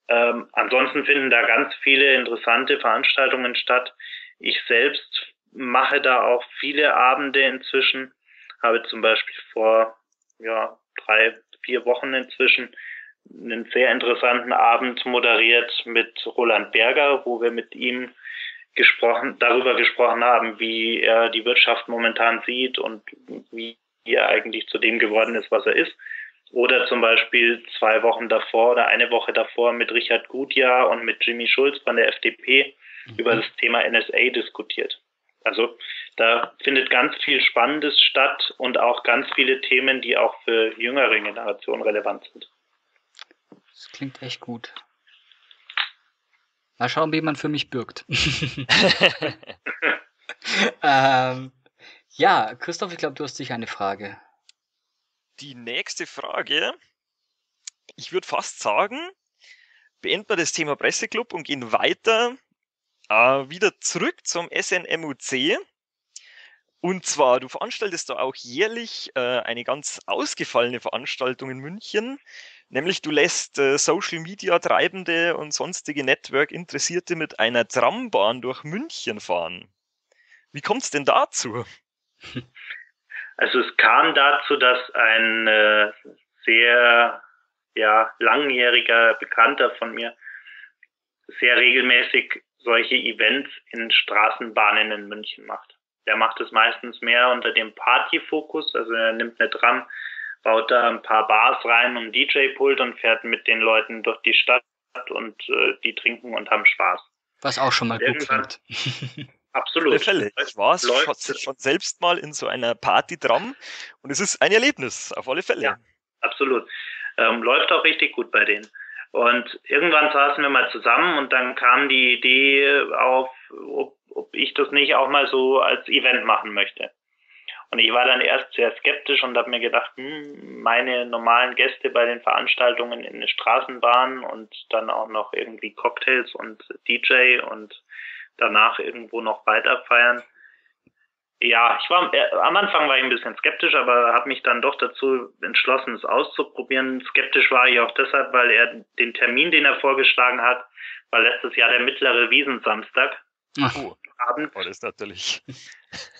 Ähm, ansonsten finden da ganz viele interessante Veranstaltungen statt. Ich selbst mache da auch viele Abende inzwischen, habe zum Beispiel vor ja, drei, vier Wochen inzwischen einen sehr interessanten Abend moderiert mit Roland Berger, wo wir mit ihm gesprochen, darüber gesprochen haben, wie er die Wirtschaft momentan sieht und wie er eigentlich zu dem geworden ist, was er ist. Oder zum Beispiel zwei Wochen davor oder eine Woche davor mit Richard Gutjahr und mit Jimmy Schulz von der FDP mhm. über das Thema NSA diskutiert. Also da findet ganz viel Spannendes statt und auch ganz viele Themen, die auch für jüngere Generationen relevant sind. Das klingt echt gut. Mal schauen, wie man für mich bürgt. *laughs* *laughs* ähm, ja, Christoph, ich glaube, du hast sicher eine Frage die nächste Frage. Ich würde fast sagen, beenden wir das Thema Presseclub und gehen weiter äh, wieder zurück zum SNMUC. Und zwar, du veranstaltest da auch jährlich äh, eine ganz ausgefallene Veranstaltung in München, nämlich du lässt äh, Social Media Treibende und sonstige Network Interessierte mit einer Trambahn durch München fahren. Wie kommt es denn dazu? *laughs* Also es kam dazu, dass ein äh, sehr ja, langjähriger Bekannter von mir sehr regelmäßig solche Events in Straßenbahnen in München macht. Der macht es meistens mehr unter dem Partyfokus, also er nimmt eine Tram, baut da ein paar Bars rein und DJ-Pult und fährt mit den Leuten durch die Stadt und äh, die trinken und haben Spaß. Was auch schon mal Irgendwann, gut klingt. *laughs* Absolut. Fälle. Ich war schon, schon selbst mal in so einer Party-Tram und es ist ein Erlebnis, auf alle Fälle. Ja, absolut. Ähm, läuft auch richtig gut bei denen. Und irgendwann saßen wir mal zusammen und dann kam die Idee auf, ob, ob ich das nicht auch mal so als Event machen möchte. Und ich war dann erst sehr skeptisch und habe mir gedacht, hm, meine normalen Gäste bei den Veranstaltungen in der Straßenbahn und dann auch noch irgendwie Cocktails und DJ und danach irgendwo noch weiter feiern. Ja, ich war äh, am Anfang war ich ein bisschen skeptisch, aber habe mich dann doch dazu entschlossen, es auszuprobieren. Skeptisch war ich auch deshalb, weil er den Termin, den er vorgeschlagen hat, war letztes Jahr der mittlere Wiesensamstag. Oh, Abend. Oh, das ist natürlich. *laughs*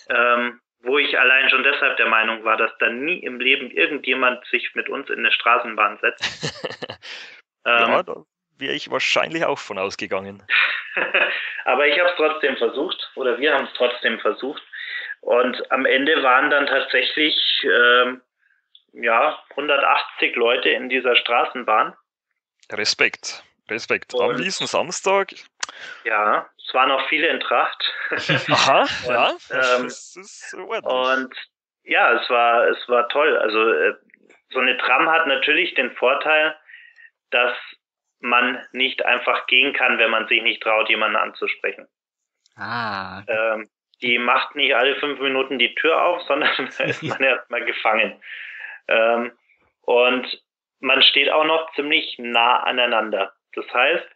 Ähm, wo ich allein schon deshalb der Meinung war, dass da nie im Leben irgendjemand sich mit uns in eine Straßenbahn setzt. *laughs* ja, ähm, da wäre ich wahrscheinlich auch von ausgegangen. *laughs* Aber ich habe es trotzdem versucht oder wir haben es trotzdem versucht. Und am Ende waren dann tatsächlich ähm, ja 180 Leute in dieser Straßenbahn. Respekt, Respekt. Und, Am diesen Samstag. Ja, es waren auch viele in Tracht. *laughs* Aha, *laughs* und, ja. Ähm, das ist und ja, es war, es war toll. Also äh, so eine Tram hat natürlich den Vorteil, dass man nicht einfach gehen kann, wenn man sich nicht traut, jemanden anzusprechen. Ah. Ähm, die macht nicht alle fünf Minuten die Tür auf, sondern *laughs* da ist man *laughs* erstmal gefangen. Ähm, und man steht auch noch ziemlich nah aneinander. Das heißt,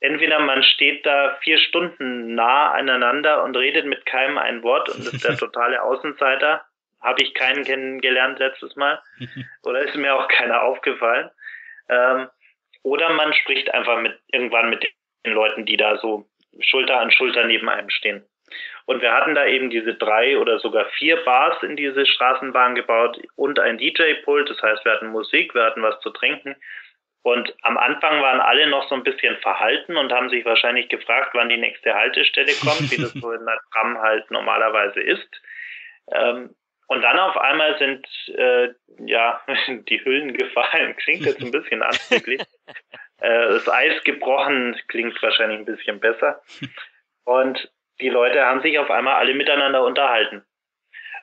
entweder man steht da vier Stunden nah aneinander und redet mit keinem ein Wort und ist der *laughs* totale Außenseiter. Habe ich keinen kennengelernt letztes Mal. Oder ist mir auch keiner aufgefallen. Ähm, oder man spricht einfach mit irgendwann mit den Leuten, die da so Schulter an Schulter neben einem stehen. Und wir hatten da eben diese drei oder sogar vier Bars in diese Straßenbahn gebaut und ein DJ-Pult. Das heißt, wir hatten Musik, wir hatten was zu trinken. Und am Anfang waren alle noch so ein bisschen verhalten und haben sich wahrscheinlich gefragt, wann die nächste Haltestelle kommt, wie das so in der Tram halt normalerweise ist. Ähm, und dann auf einmal sind äh, ja *laughs* die Hüllen gefallen. Klingt jetzt ein bisschen anzüglich. Äh, das Eis gebrochen klingt wahrscheinlich ein bisschen besser. Und die Leute haben sich auf einmal alle miteinander unterhalten.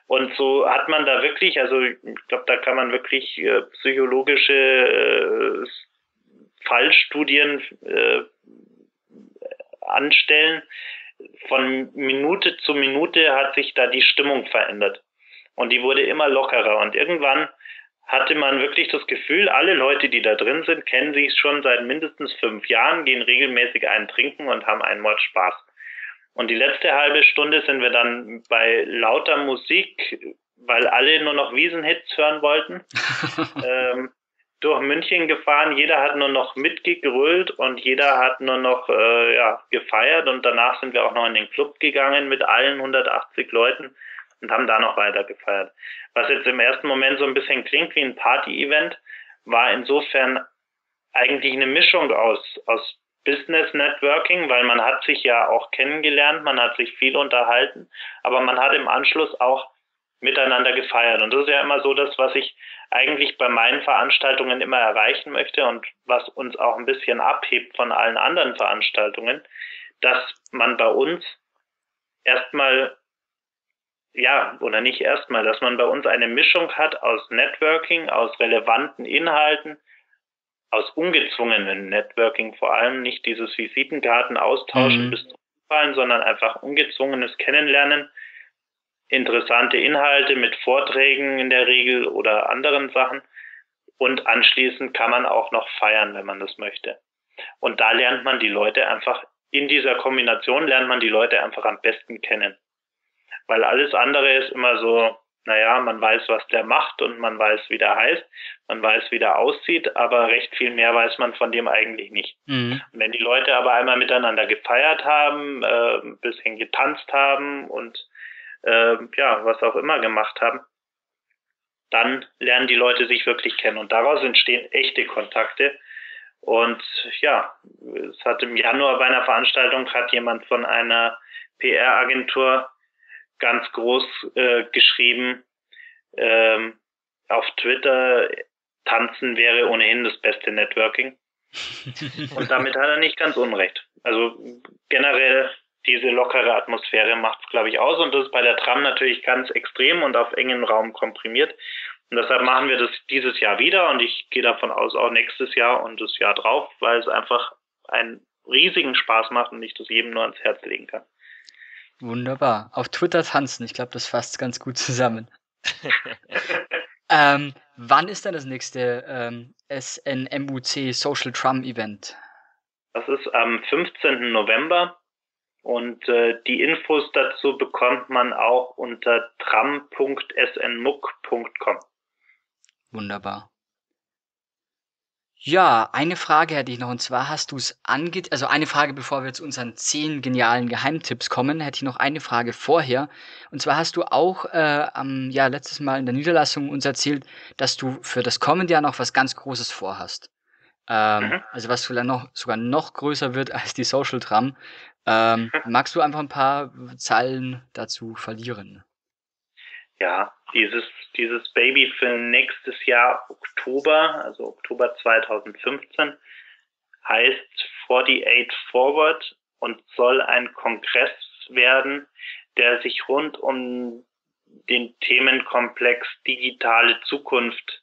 Und so hat man da wirklich, also ich glaube, da kann man wirklich äh, psychologische äh, Fallstudien äh, anstellen. Von Minute zu Minute hat sich da die Stimmung verändert. Und die wurde immer lockerer. Und irgendwann hatte man wirklich das Gefühl, alle Leute, die da drin sind, kennen sich schon seit mindestens fünf Jahren, gehen regelmäßig einen trinken und haben einen Mord Spaß. Und die letzte halbe Stunde sind wir dann bei lauter Musik, weil alle nur noch Wiesenhits hören wollten, *laughs* ähm, durch München gefahren. Jeder hat nur noch mitgegrölt und jeder hat nur noch äh, ja, gefeiert. Und danach sind wir auch noch in den Club gegangen mit allen 180 Leuten und haben da noch weiter gefeiert. Was jetzt im ersten Moment so ein bisschen klingt wie ein Party-Event, war insofern eigentlich eine Mischung aus, aus Business Networking, weil man hat sich ja auch kennengelernt, man hat sich viel unterhalten, aber man hat im Anschluss auch miteinander gefeiert. Und das ist ja immer so das, was ich eigentlich bei meinen Veranstaltungen immer erreichen möchte und was uns auch ein bisschen abhebt von allen anderen Veranstaltungen, dass man bei uns erstmal, ja, oder nicht erstmal, dass man bei uns eine Mischung hat aus Networking, aus relevanten Inhalten, aus ungezwungenen Networking vor allem, nicht dieses Visitenkarten austauschen mhm. bis zum Fallen, sondern einfach ungezwungenes Kennenlernen, interessante Inhalte mit Vorträgen in der Regel oder anderen Sachen und anschließend kann man auch noch feiern, wenn man das möchte. Und da lernt man die Leute einfach, in dieser Kombination lernt man die Leute einfach am besten kennen. Weil alles andere ist immer so, naja, man weiß, was der macht und man weiß, wie der heißt, man weiß, wie der aussieht, aber recht viel mehr weiß man von dem eigentlich nicht. Mhm. Und wenn die Leute aber einmal miteinander gefeiert haben, äh, ein bisschen getanzt haben und äh, ja, was auch immer gemacht haben, dann lernen die Leute sich wirklich kennen und daraus entstehen echte Kontakte. Und ja, es hat im Januar bei einer Veranstaltung hat jemand von einer PR-Agentur ganz groß äh, geschrieben, ähm, auf Twitter, tanzen wäre ohnehin das beste Networking. *laughs* Und damit hat er nicht ganz unrecht. Also generell diese lockere Atmosphäre macht es, glaube ich, aus. Und das ist bei der Tram natürlich ganz extrem und auf engem Raum komprimiert. Und deshalb machen wir das dieses Jahr wieder und ich gehe davon aus auch nächstes Jahr und das Jahr drauf, weil es einfach einen riesigen Spaß macht und ich das jedem nur ans Herz legen kann. Wunderbar. Auf Twitter tanzen, ich glaube, das fasst ganz gut zusammen. *laughs* ähm, wann ist denn das nächste ähm, SNMUC Social Trum Event? Das ist am 15. November und äh, die Infos dazu bekommt man auch unter tram.snmuck.com. Wunderbar. Ja, eine Frage hätte ich noch, und zwar hast du es ange also eine Frage, bevor wir zu unseren zehn genialen Geheimtipps kommen, hätte ich noch eine Frage vorher. Und zwar hast du auch äh, am, ja, letztes Mal in der Niederlassung uns erzählt, dass du für das kommende Jahr noch was ganz Großes vorhast. Ähm, mhm. Also was vielleicht noch, sogar noch größer wird als die Social Tram. Ähm, *laughs* magst du einfach ein paar Zahlen dazu verlieren? Ja, dieses, dieses Baby für nächstes Jahr Oktober, also Oktober 2015, heißt 48 Forward und soll ein Kongress werden, der sich rund um den Themenkomplex digitale Zukunft,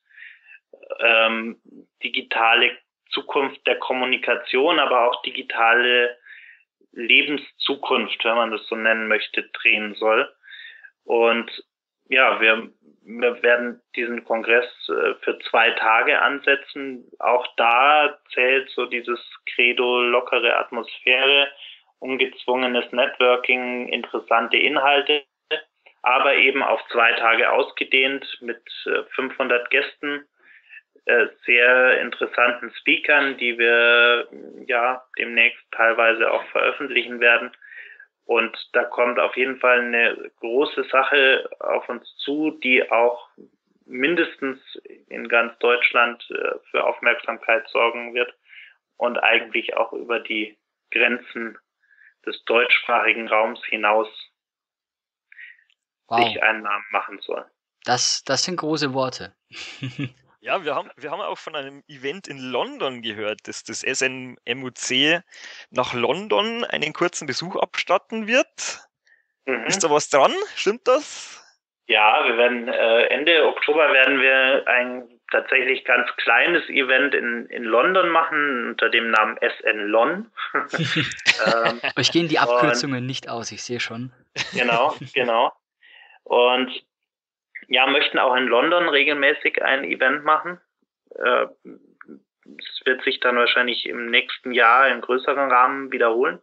ähm, digitale Zukunft der Kommunikation, aber auch digitale Lebenszukunft, wenn man das so nennen möchte, drehen soll. Und ja, wir, wir werden diesen Kongress äh, für zwei Tage ansetzen. Auch da zählt so dieses Credo lockere Atmosphäre, ungezwungenes Networking, interessante Inhalte, aber eben auf zwei Tage ausgedehnt mit 500 äh, Gästen, äh, sehr interessanten Speakern, die wir ja demnächst teilweise auch veröffentlichen werden. Und da kommt auf jeden Fall eine große Sache auf uns zu, die auch mindestens in ganz Deutschland äh, für Aufmerksamkeit sorgen wird und eigentlich auch über die Grenzen des deutschsprachigen Raums hinaus wow. sich einen Namen machen soll. Das, das sind große Worte. *laughs* Ja, wir haben, wir haben auch von einem Event in London gehört, dass das SNMUC nach London einen kurzen Besuch abstatten wird. Mhm. Ist da was dran? Stimmt das? Ja, wir werden äh, Ende Oktober werden wir ein tatsächlich ganz kleines Event in, in London machen unter dem Namen SN Lon. *laughs* ähm, Euch gehen die Abkürzungen und, nicht aus, ich sehe schon. Genau, genau. Und ja, möchten auch in London regelmäßig ein Event machen. Äh, es wird sich dann wahrscheinlich im nächsten Jahr im größeren Rahmen wiederholen.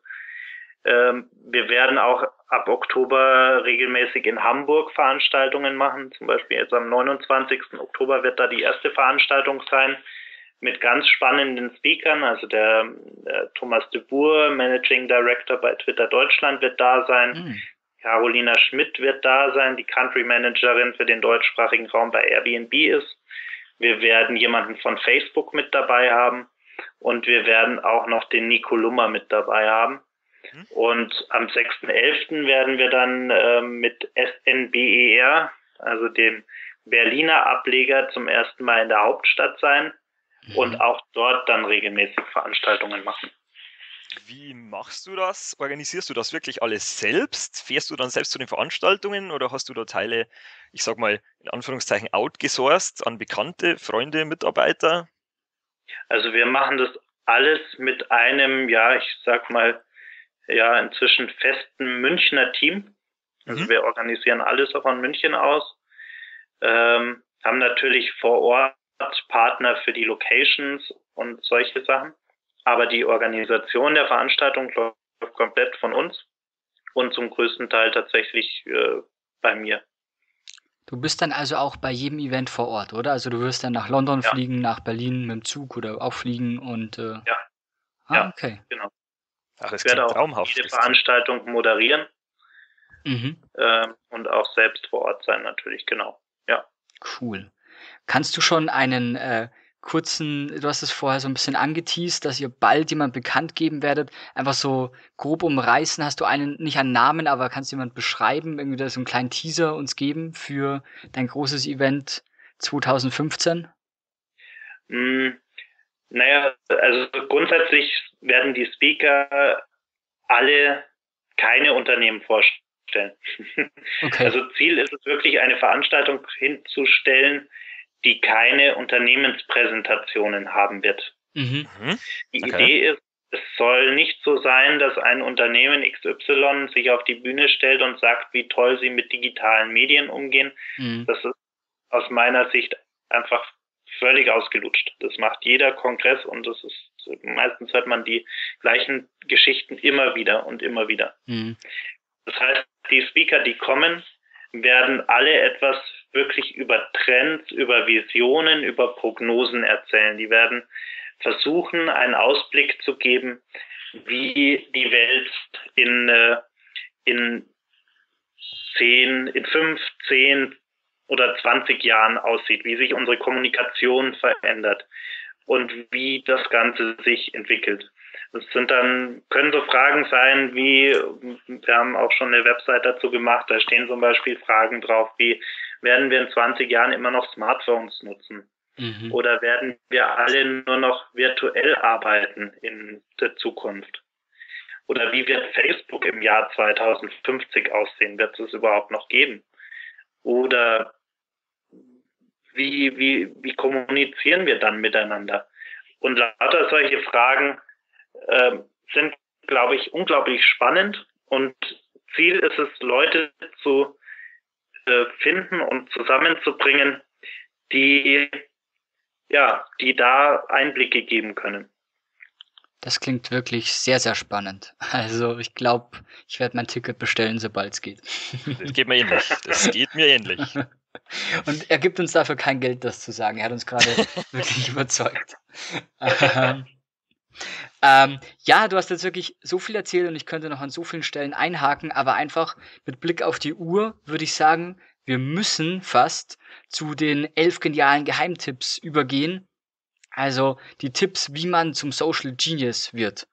Ähm, wir werden auch ab Oktober regelmäßig in Hamburg Veranstaltungen machen. Zum Beispiel jetzt am 29. Oktober wird da die erste Veranstaltung sein mit ganz spannenden Speakern. Also der, der Thomas de Boer, Managing Director bei Twitter Deutschland, wird da sein. Mhm. Carolina Schmidt wird da sein, die Country Managerin für den deutschsprachigen Raum bei Airbnb ist. Wir werden jemanden von Facebook mit dabei haben und wir werden auch noch den Nico Lummer mit dabei haben. Mhm. Und am 6.11. werden wir dann äh, mit SNBER, also dem Berliner Ableger, zum ersten Mal in der Hauptstadt sein mhm. und auch dort dann regelmäßig Veranstaltungen machen. Wie machst du das? Organisierst du das wirklich alles selbst? Fährst du dann selbst zu den Veranstaltungen oder hast du da Teile, ich sag mal, in Anführungszeichen outgesourced an Bekannte, Freunde, Mitarbeiter? Also wir machen das alles mit einem, ja, ich sag mal, ja, inzwischen festen Münchner Team. Also mhm. wir organisieren alles auch von München aus, ähm, haben natürlich vor Ort Partner für die Locations und solche Sachen. Aber die Organisation der Veranstaltung läuft komplett von uns und zum größten Teil tatsächlich äh, bei mir. Du bist dann also auch bei jedem Event vor Ort, oder? Also du wirst dann nach London ja. fliegen, nach Berlin mit dem Zug oder auch fliegen und äh... ja. Ah, ja, okay. Genau. Ach, ich werde auch traumhaft, jede Veranstaltung moderieren mhm. äh, und auch selbst vor Ort sein natürlich, genau. Ja. Cool. Kannst du schon einen äh, kurzen, du hast es vorher so ein bisschen angeteased, dass ihr bald jemand bekannt geben werdet. Einfach so grob umreißen. Hast du einen, nicht einen Namen, aber kannst du jemand beschreiben, irgendwie so einen kleinen Teaser uns geben für dein großes Event 2015? Mm, naja, also grundsätzlich werden die Speaker alle keine Unternehmen vorstellen. *laughs* Okay. Also Ziel ist es wirklich, eine Veranstaltung hinzustellen, die keine Unternehmenspräsentationen haben wird. Mhm. mhm. Die okay. Idee ist, es soll nicht so sein, dass ein Unternehmen XY sich auf die Bühne stellt und sagt, wie toll sie mit digitalen Medien umgehen. Mhm. Das ist aus meiner Sicht einfach völlig ausgelutscht. Das macht jeder Kongress und das ist meistens hört man die gleichen Geschichten immer wieder und immer wieder. Mhm. Das heißt, die Speaker, die kommen, werden alle etwas wirklich über Trends, über Visionen, über Prognosen erzählen. Die werden versuchen, einen Ausblick zu geben, wie die Welt in, äh, in zehn, in fünf, zehn oder 20 Jahren aussieht, wie sich unsere Kommunikation verändert und wie das Ganze sich entwickelt. Das sind dann, können so Fragen sein wie, wir haben auch schon eine Website dazu gemacht, da stehen zum Beispiel Fragen drauf wie, werden wir in 20 Jahren immer noch Smartphones nutzen? Mhm. Oder werden wir alle nur noch virtuell arbeiten in der Zukunft? Oder wie wird Facebook im Jahr 2050 aussehen? Wird es überhaupt noch geben? Oder wie, wie, wie kommunizieren wir dann miteinander? Und lauter solche Fragen äh, sind, glaube ich, unglaublich spannend. Und Ziel ist es, Leute zu äh, finden und zusammenzubringen, die, ja, die da Einblicke geben können. Das klingt wirklich sehr, sehr spannend. Also ich glaube, ich werde mein Ticket bestellen, sobald es geht. *laughs* Das geht mir ähnlich. Das geht mir ähnlich. *laughs* Und er gibt uns dafür kein Geld, das zu sagen. Er hat uns gerade *laughs* wirklich überzeugt. Ähm, ja, du hast jetzt wirklich so viel erzählt und ich könnte noch an so vielen Stellen einhaken, aber einfach mit Blick auf die Uhr würde ich sagen, wir müssen fast zu den elf genialen Geheimtipps übergehen. Also die Tipps, wie man zum Social Genius wird.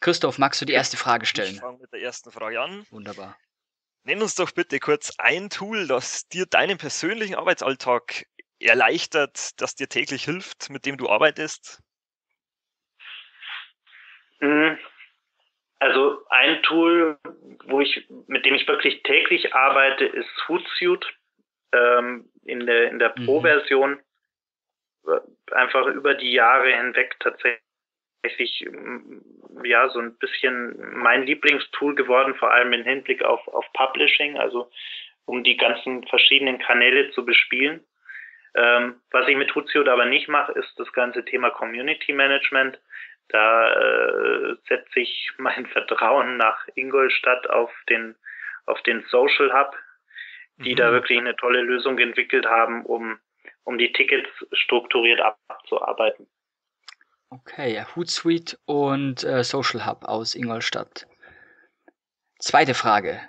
Christoph, magst du die erste Frage stellen? Ich fange mit der ersten Frage an. Wunderbar. Nenn uns doch bitte kurz ein Tool, das dir deinen persönlichen Arbeitsalltag erleichtert, das dir täglich hilft, mit dem du arbeitest. Mhm. Also ein Tool, wo ich, mit dem ich wirklich täglich arbeite, ist Hootsuite. Ähm, in der, in der mhm. Pro-Version einfach über die Jahre hinweg tatsächlich ja so ein bisschen mein Lieblingstool geworden, vor allem im Hinblick auf, auf Publishing, also um die ganzen verschiedenen Kanäle zu bespielen. Ähm, was ich mit Hootsuite aber nicht mache, ist das ganze Thema Community Management. Da äh, setze ich *laughs* mein Vertrauen nach Ingolstadt auf den, auf den Social Hub, die mhm. da wirklich eine tolle Lösung entwickelt haben, um, um die Tickets strukturiert abzuarbeiten. Okay, Hootsuite und äh, Social Hub aus Ingolstadt. Zweite Frage.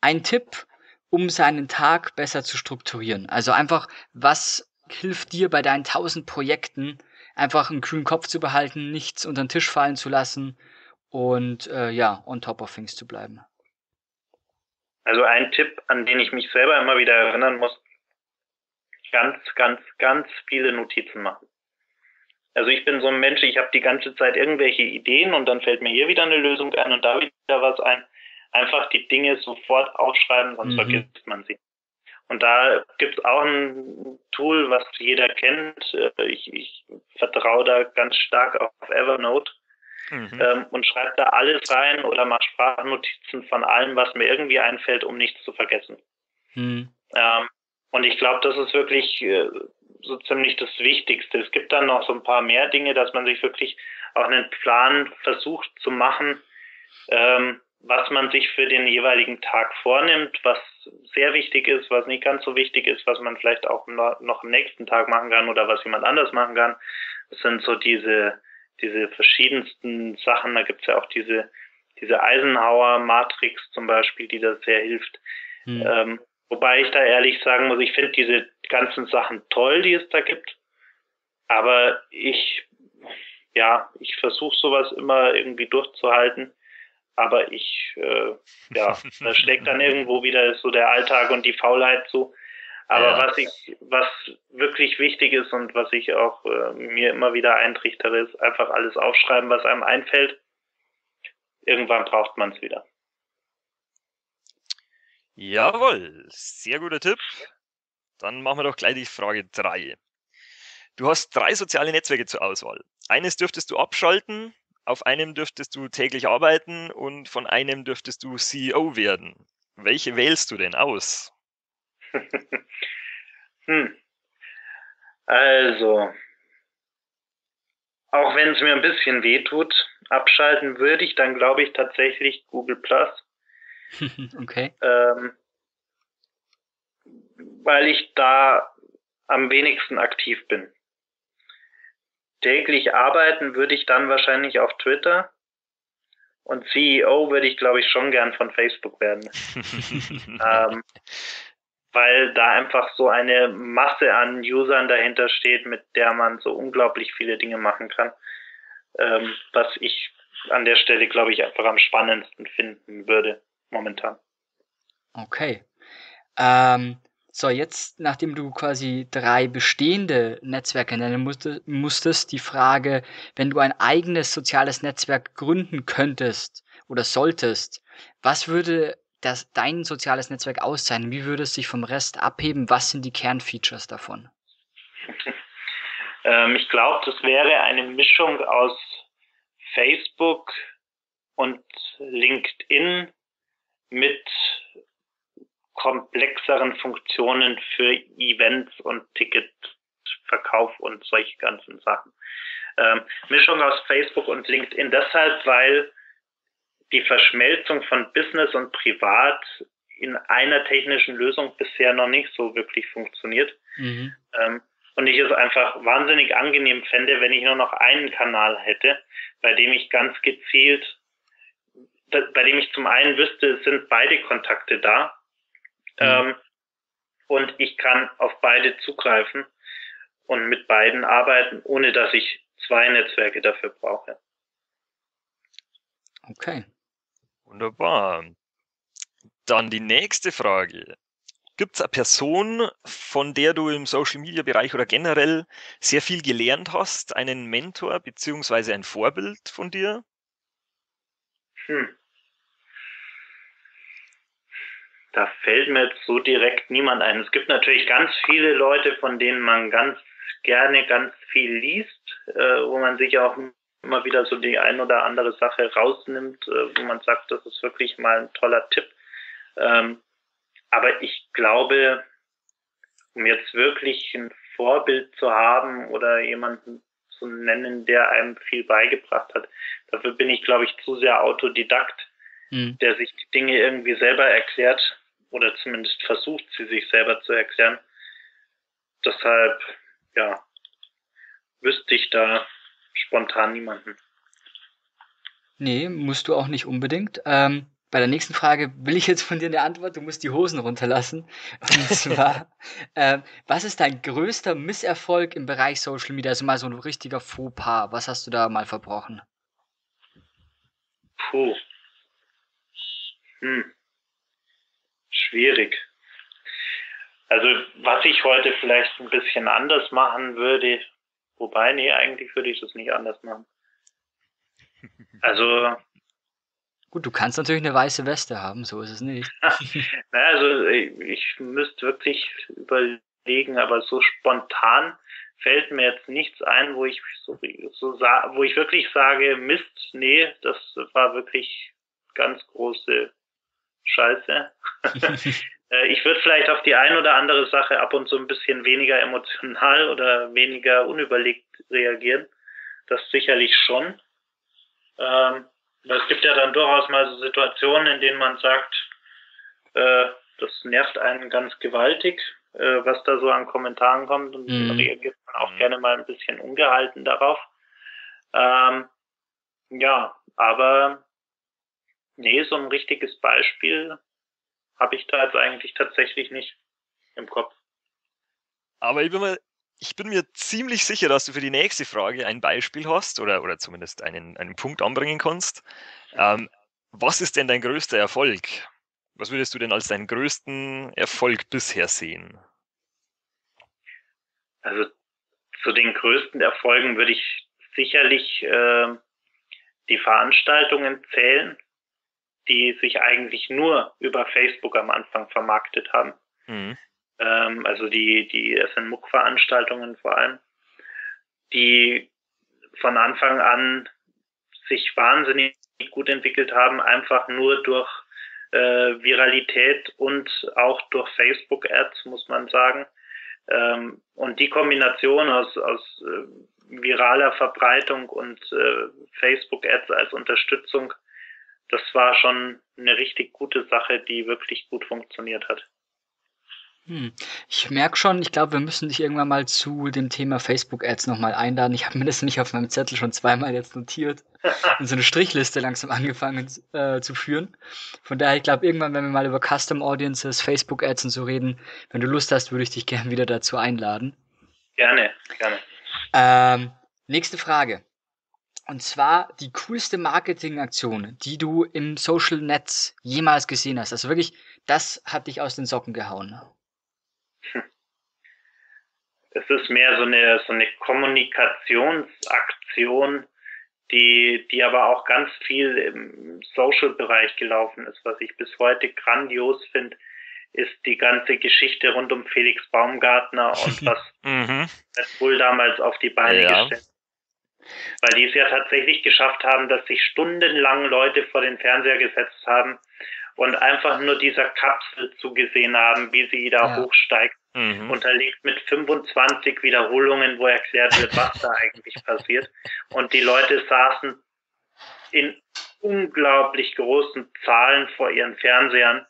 Ein Tipp, um seinen Tag besser zu strukturieren. Also einfach, was hilft dir bei deinen tausend Projekten, einfach einen kühlen Kopf zu behalten, nichts unter den Tisch fallen zu lassen und äh, ja, on top of things zu bleiben. Also ein Tipp, an den ich mich selber immer wieder erinnern muss, ganz, ganz, ganz viele Notizen machen. Also ich bin so ein Mensch, ich habe die ganze Zeit irgendwelche Ideen und dann fällt mir hier wieder eine Lösung ein und da wieder was ein. Einfach die Dinge sofort aufschreiben, sonst mhm. vergisst man sie. Und da gibt es auch ein Tool, was jeder kennt. Äh, ich, ich vertraue da ganz stark auf Evernote mhm. ähm, und schreibe da alles rein oder mache Sprachnotizen von allem, was mir irgendwie einfällt, um nichts zu vergessen. Mhm. Ähm, und ich glaube, das ist wirklich äh, so ziemlich das Wichtigste. Es gibt dann noch so ein paar mehr Dinge, dass man sich wirklich auch einen Plan versucht zu machen, ähm, was man sich für den jeweiligen Tag vornimmt, was sehr wichtig ist, was nicht ganz so wichtig ist, was man vielleicht auch noch am nächsten Tag machen kann oder was jemand anders machen kann. Das sind so diese, diese verschiedensten Sachen. Da gibt's ja auch diese, diese Eisenhower-Matrix zum Beispiel, die da sehr hilft. Hm. Ähm, wobei ich da ehrlich sagen muss, ich finde diese ganzen Sachen toll, die es da gibt. Aber ich, ja, ich versuche sowas immer irgendwie durchzuhalten aber ich, äh, ja, da schlägt dann irgendwo wieder so der Alltag und die Faulheit zu. Aber ja. was ich, was wirklich wichtig ist und was ich auch äh, mir immer wieder eintrichtere, ist einfach alles aufschreiben, was einem einfällt. Irgendwann braucht man es wieder. Jawohl, sehr guter Tipp. Dann machen wir doch gleich die Frage drei. Du hast drei soziale Netzwerke zur Auswahl. Eines dürftest du abschalten, auf einem dürftest du täglich arbeiten und von einem dürftest du CEO werden. Welche wählst du denn aus? *laughs* hm. Also, auch wenn es mir ein bisschen weh tut, abschalten würde ich dann, glaube ich, tatsächlich Google Plus. *laughs* okay. Ähm, weil ich da am wenigsten aktiv bin täglich arbeiten würde ich dann wahrscheinlich auf Twitter. Und CEO würde ich, glaube ich, schon gern von Facebook werden. *laughs* ähm, weil da einfach so eine Masse an Usern dahinter steht, mit der man so unglaublich viele Dinge machen kann, ähm, was ich an der Stelle, glaube ich, einfach am spannendsten finden würde momentan. Okay. Ähm, so, jetzt, nachdem du quasi drei bestehende Netzwerke nennen musstest, die Frage, wenn du ein eigenes soziales Netzwerk gründen könntest oder solltest, was würde das, dein soziales Netzwerk auszeichnen? Wie würde es sich vom Rest abheben? Was sind die Kernfeatures davon? *laughs* ähm, ich glaube, das wäre eine Mischung aus Facebook und LinkedIn mit komplexeren Funktionen für Events und Ticketverkauf und solche ganzen Sachen. Ähm, Mischung aus Facebook und LinkedIn deshalb, weil die Verschmelzung von Business und Privat in einer technischen Lösung bisher noch nicht so wirklich funktioniert. Mhm. Ähm, und ich es einfach wahnsinnig angenehm fände, wenn ich nur noch einen Kanal hätte, bei dem ich ganz gezielt, bei dem ich zum einen wüsste, es sind beide Kontakte da. Ähm, und ich kann auf beide zugreifen und mit beiden arbeiten, ohne dass ich zwei Netzwerke dafür brauche. Okay. Wunderbar. Dann die nächste Frage. Gibt es eine Person, von der du im Social-Media-Bereich oder generell sehr viel gelernt hast, einen Mentor beziehungsweise ein Vorbild von dir? Hm. Da fällt mir jetzt so direkt niemand ein. Es gibt natürlich ganz viele Leute, von denen man ganz gerne ganz viel liest, äh, wo man sich auch immer wieder so die ein oder andere Sache rausnimmt, äh, wo man sagt, das ist wirklich mal ein toller Tipp. Ähm, aber ich glaube, um jetzt wirklich ein Vorbild zu haben oder jemanden zu nennen, der einem viel beigebracht hat, dafür bin ich, glaube ich, zu sehr Autodidakt, mhm. der sich die Dinge irgendwie selber erklärt oder zumindest versucht, sie sich selber zu erklären. Deshalb, ja, wüsste ich da spontan niemanden. Nee, musst du auch nicht unbedingt. Ähm, bei der nächsten Frage will ich jetzt von dir eine Antwort. Du musst die Hosen runterlassen. Und *laughs* zwar, äh, was ist dein größter Misserfolg im Bereich Social Media? Also mal so ein richtiger Fauxpas. Was hast du da mal verbrochen? Puh. Hm schwierig. Also was ich heute vielleicht ein bisschen anders machen würde, wobei, nee, eigentlich würde ich das nicht anders machen. *laughs* Also. Gut, du kannst natürlich eine weiße Weste haben, so ist es nicht. *laughs* naja, also ich müsste wirklich überlegen, aber so spontan fällt mir jetzt nichts ein, wo ich so, so wo ich wirklich sage, Mist, nee, das war wirklich ganz große scheiße. *laughs* Äh, ich würde vielleicht auf die ein oder andere Sache ab und zu ein bisschen weniger emotional oder weniger unüberlegt reagieren. Das sicherlich schon. Ähm, es gibt ja dann durchaus mal so Situationen, in denen man sagt, äh, das nervt einen ganz gewaltig, äh, was da so an Kommentaren kommt und mhm. reagiert man auch mhm. gerne mal ein bisschen ungehalten darauf. Ähm, ja, aber Nee, so ein richtiges Beispiel habe ich da jetzt eigentlich tatsächlich nicht im Kopf. Aber ich bin, mal, ich bin mir ziemlich sicher, dass du für die nächste Frage ein Beispiel hast oder, oder zumindest einen, einen Punkt anbringen kannst. Ähm, was ist denn dein größter Erfolg? Was würdest du denn als deinen größten Erfolg bisher sehen? Also zu den größten Erfolgen würde ich sicherlich äh, die Veranstaltungen zählen, die sich eigentlich nur über Facebook am Anfang vermarktet haben. Mhm. Ähm, also die, die SNMUC-Veranstaltungen vor allem, die von Anfang an sich wahnsinnig gut entwickelt haben, einfach nur durch äh, Viralität und auch durch Facebook-Ads, muss man sagen. Ähm, und die Kombination aus, aus äh, viraler Verbreitung und äh, Facebook-Ads als Unterstützung das war schon eine richtig gute Sache, die wirklich gut funktioniert hat. Hm. Ich merke schon, ich glaube, wir müssen dich irgendwann mal zu dem Thema Facebook-Ads nochmal einladen. Ich habe mir das nämlich auf meinem Zettel schon zweimal jetzt notiert *laughs* und so eine Strichliste langsam angefangen äh, zu führen. Von daher, ich glaube, irgendwann, wenn wir mal über Custom Audiences, Facebook-Ads und so reden, wenn du Lust hast, würde ich dich gerne wieder dazu einladen. Gerne, gerne. Ähm, nächste Frage. Und zwar die coolste Marketingaktion, die du im Social Netz jemals gesehen hast. Also wirklich, das hat dich aus den Socken gehauen. *laughs* Hm. Es ist mehr so eine, so eine Kommunikationsaktion, die, die aber auch ganz viel im Social-Bereich gelaufen ist. Was ich bis heute grandios finde, ist die ganze Geschichte rund um Felix Baumgartner und *laughs* was mhm. Red Bull damals auf die Beine ja. gestellt weil die es ja tatsächlich geschafft haben, dass sich stundenlang Leute vor den Fernseher gesetzt haben und einfach nur dieser Kapsel zugesehen haben, wie sie da ja. hochsteigt, mhm. unterlegt mit 25 Wiederholungen, wo erklärt wird, was da eigentlich *laughs* passiert. Und die Leute saßen in unglaublich großen Zahlen vor ihren Fernsehern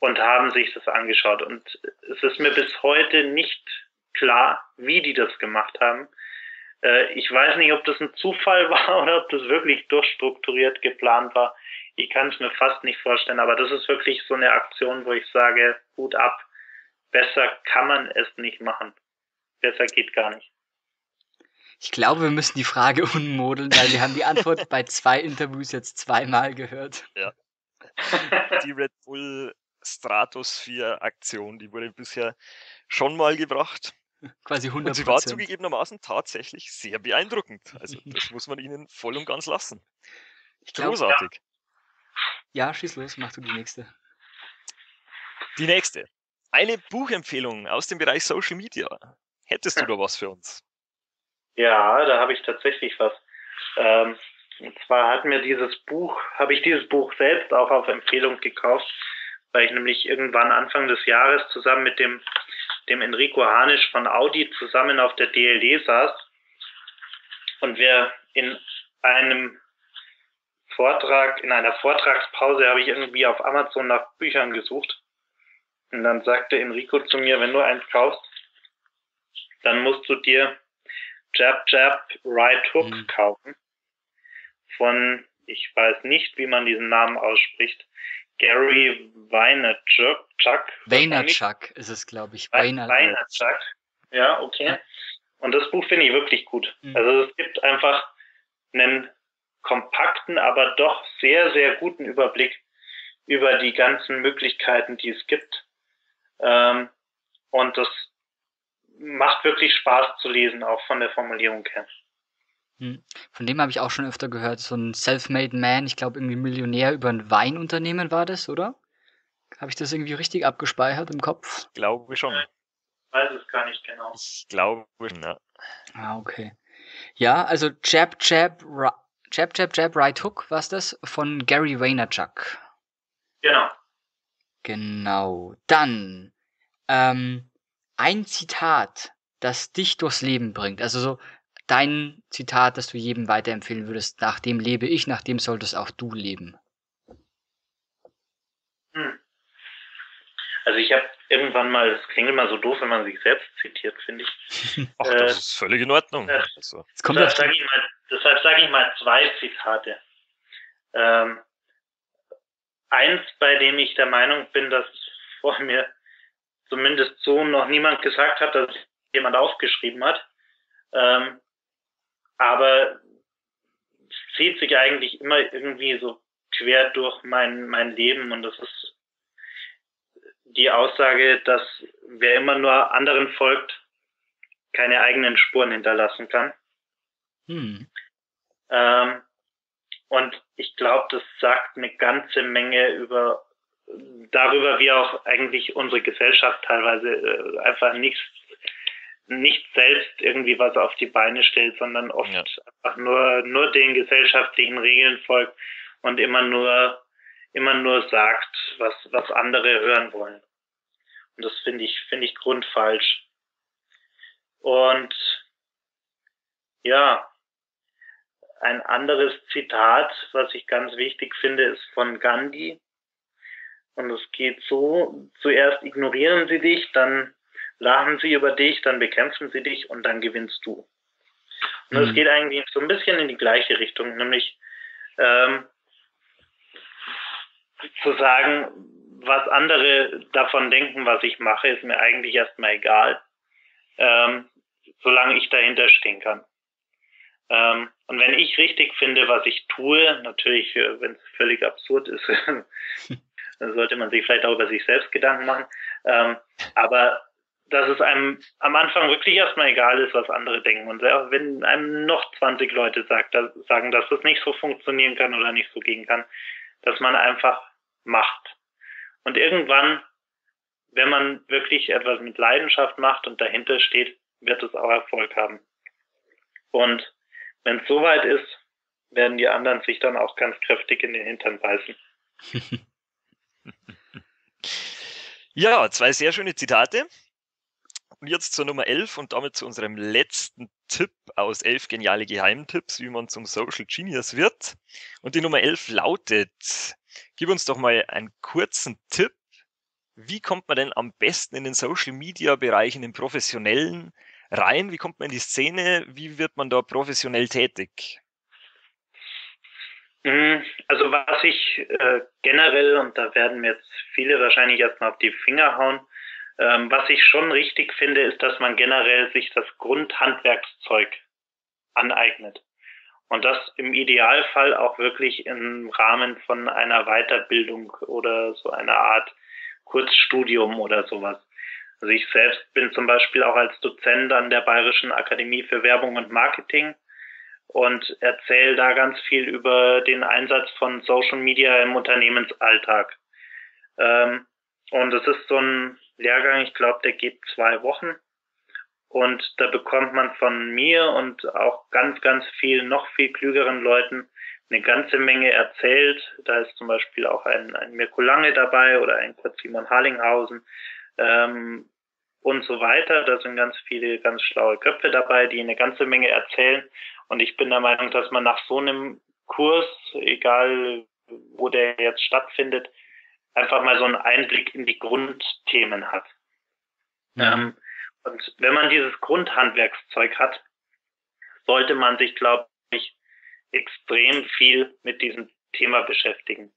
und haben sich das angeschaut. Und es ist mir bis heute nicht klar, wie die das gemacht haben. Äh, ich weiß nicht, ob das ein Zufall *laughs* war oder ob das wirklich durchstrukturiert geplant war. Ich kann es mir fast nicht vorstellen, aber das ist wirklich so eine Aktion, wo ich sage, Hut ab, besser kann man es nicht machen. Besser geht gar nicht. Ich glaube, wir müssen die Frage *laughs* unmodeln, weil wir haben die Antwort *laughs* bei zwei Interviews jetzt zweimal gehört. Ja. Die Red Bull Stratosphere Aktion, die wurde bisher schon mal gebracht. Quasi 100%. Und sie war zugegebenermaßen tatsächlich sehr beeindruckend. Also das muss man ihnen voll und ganz lassen. Glaub, Großartig. Ja. ja, schieß los, mach du die nächste. Die nächste. Eine Buchempfehlung aus dem Bereich Social Media. Hättest du da was für uns? Ja, da habe ich tatsächlich was. Ähm, und zwar hat mir dieses Buch, habe ich dieses Buch selbst auch auf Empfehlung gekauft, weil ich nämlich irgendwann Anfang des Jahres zusammen mit dem dem Enrico Hanisch von Audi zusammen auf der DLD saß und wir in einem Vortrag, in einer Vortragspause habe ich irgendwie auf Amazon nach Büchern gesucht. Und dann sagte Enrico zu mir, wenn du eins kaufst, dann musst du dir Jab Jab Right Hook mhm. kaufen. Von, ich weiß nicht, wie man diesen Namen ausspricht, Gary Vaynerchuk. Vaynerchuk ist es, glaube ich. Vaynerchuk. Ja, okay. Und das Buch finde ich wirklich gut. Mhm. Also es gibt einfach einen kompakten, aber doch sehr, sehr guten Überblick über die ganzen Möglichkeiten, die es gibt. Ähm, und das macht wirklich Spaß zu lesen, auch von der Formulierung her. Hm. Von dem habe ich auch schon öfter gehört, so ein Self-Made Man, ich glaube irgendwie Millionär über ein Weinunternehmen war das, oder? Habe ich das irgendwie richtig abgespeichert im Kopf? Glaube schon. Ich weiß es gar nicht genau. Ich glaube schon, ja. Ah, okay. Ja, also Jab, Jab, Ra Jab, Jab, Jab, Right Hook, was das? Von Gary Vaynerchuk. Genau. Genau. Dann ähm, ein Zitat, das dich durchs Leben bringt. Also so dein Zitat, das du jedem weiterempfehlen würdest, nach dem lebe ich, nach dem solltest auch du leben? Hm. Also ich habe irgendwann mal, das klingt immer so doof, wenn man sich selbst zitiert, finde ich. *laughs* Ach, das äh, ist völlig in Ordnung. Äh, also. deshalb sage ich, sag ich mal zwei Zitate. Ähm, eins, bei dem ich der Meinung bin, dass vor mir zumindest so noch niemand gesagt hat, dass jemand aufgeschrieben hat. Ähm, aber es zieht sich eigentlich immer irgendwie so quer durch mein, mein Leben und das ist die Aussage, dass wer immer nur anderen folgt, keine eigenen Spuren hinterlassen kann. Hm. Ähm, und ich glaube, das sagt eine ganze Menge über darüber, wie auch eigentlich unsere Gesellschaft teilweise äh, einfach nichts nicht selbst irgendwie was auf die Beine stellt, sondern oft ja. einfach nur, nur den gesellschaftlichen Regeln folgt und immer nur, immer nur sagt, was, was andere hören wollen. Und das finde ich, finde ich grundfalsch. Und ja, ein anderes Zitat, was ich ganz wichtig finde, ist von Gandhi. Und es geht so, zuerst ignorieren sie dich, dann lachen sie über dich, dann bekämpfen sie dich und dann gewinnst du. Und es mhm. geht eigentlich so ein bisschen in die gleiche Richtung, nämlich ähm, zu sagen, was andere davon denken, was ich mache, ist mir eigentlich erstmal egal, ähm, solange ich dahinter stehen kann. Ähm, und wenn ich richtig finde, was ich tue, natürlich, äh, wenn es völlig absurd ist, *laughs* dann sollte man sich vielleicht auch über sich selbst Gedanken machen. Ähm, aber dass es einem am Anfang wirklich erstmal egal ist, was andere denken. Und wenn einem noch 20 Leute sagt, dass, sagen, dass das nicht so funktionieren kann oder nicht so gehen kann, dass man einfach macht. Und irgendwann, wenn man wirklich etwas mit Leidenschaft macht und dahinter steht, wird es auch Erfolg haben. Und wenn es soweit ist, werden die anderen sich dann auch ganz kräftig in den Hintern beißen. *laughs* ja, zwei sehr schöne Zitate. Und jetzt zur Nummer 11 und damit zu unserem letzten Tipp aus elf geniale Geheimtipps, wie man zum Social Genius wird. Und die Nummer 11 lautet, gib uns doch mal einen kurzen Tipp. Wie kommt man denn am besten in den Social Media Bereich, in den professionellen rein? Wie kommt man in die Szene? Wie wird man da professionell tätig? Mhm, also was ich äh, generell, und da werden mir jetzt viele wahrscheinlich erstmal auf die Finger hauen, ähm, was ich schon richtig finde, ist, dass man generell sich das Grundhandwerkszeug aneignet. Und das im Idealfall auch wirklich im Rahmen von einer Weiterbildung oder so einer Art Kurzstudium oder sowas. Also ich selbst bin zum Beispiel auch als Dozent an der Bayerischen Akademie für Werbung und Marketing und erzähle da ganz viel über den Einsatz von Social Media im Unternehmensalltag. Ähm, und es ist so ein Lehrgang, ich glaube, der geht zwei Wochen. Und da bekommt man von mir und auch ganz, ganz vielen, noch viel klügeren Leuten eine ganze Menge erzählt. Da ist zum Beispiel auch ein, ein Mirko Lange dabei oder ein Kurt Simon Harlinghausen ähm, und so weiter. Da sind ganz viele ganz schlaue Köpfe dabei, die eine ganze Menge erzählen. Und ich bin der Meinung, dass man nach so einem Kurs, egal wo der jetzt stattfindet, einfach mal so einen Einblick in die Grundthemen hat. Ja. Ähm, und wenn man dieses Grundhandwerkszeug hat, sollte man sich, glaube ich, extrem viel mit diesem Thema beschäftigen.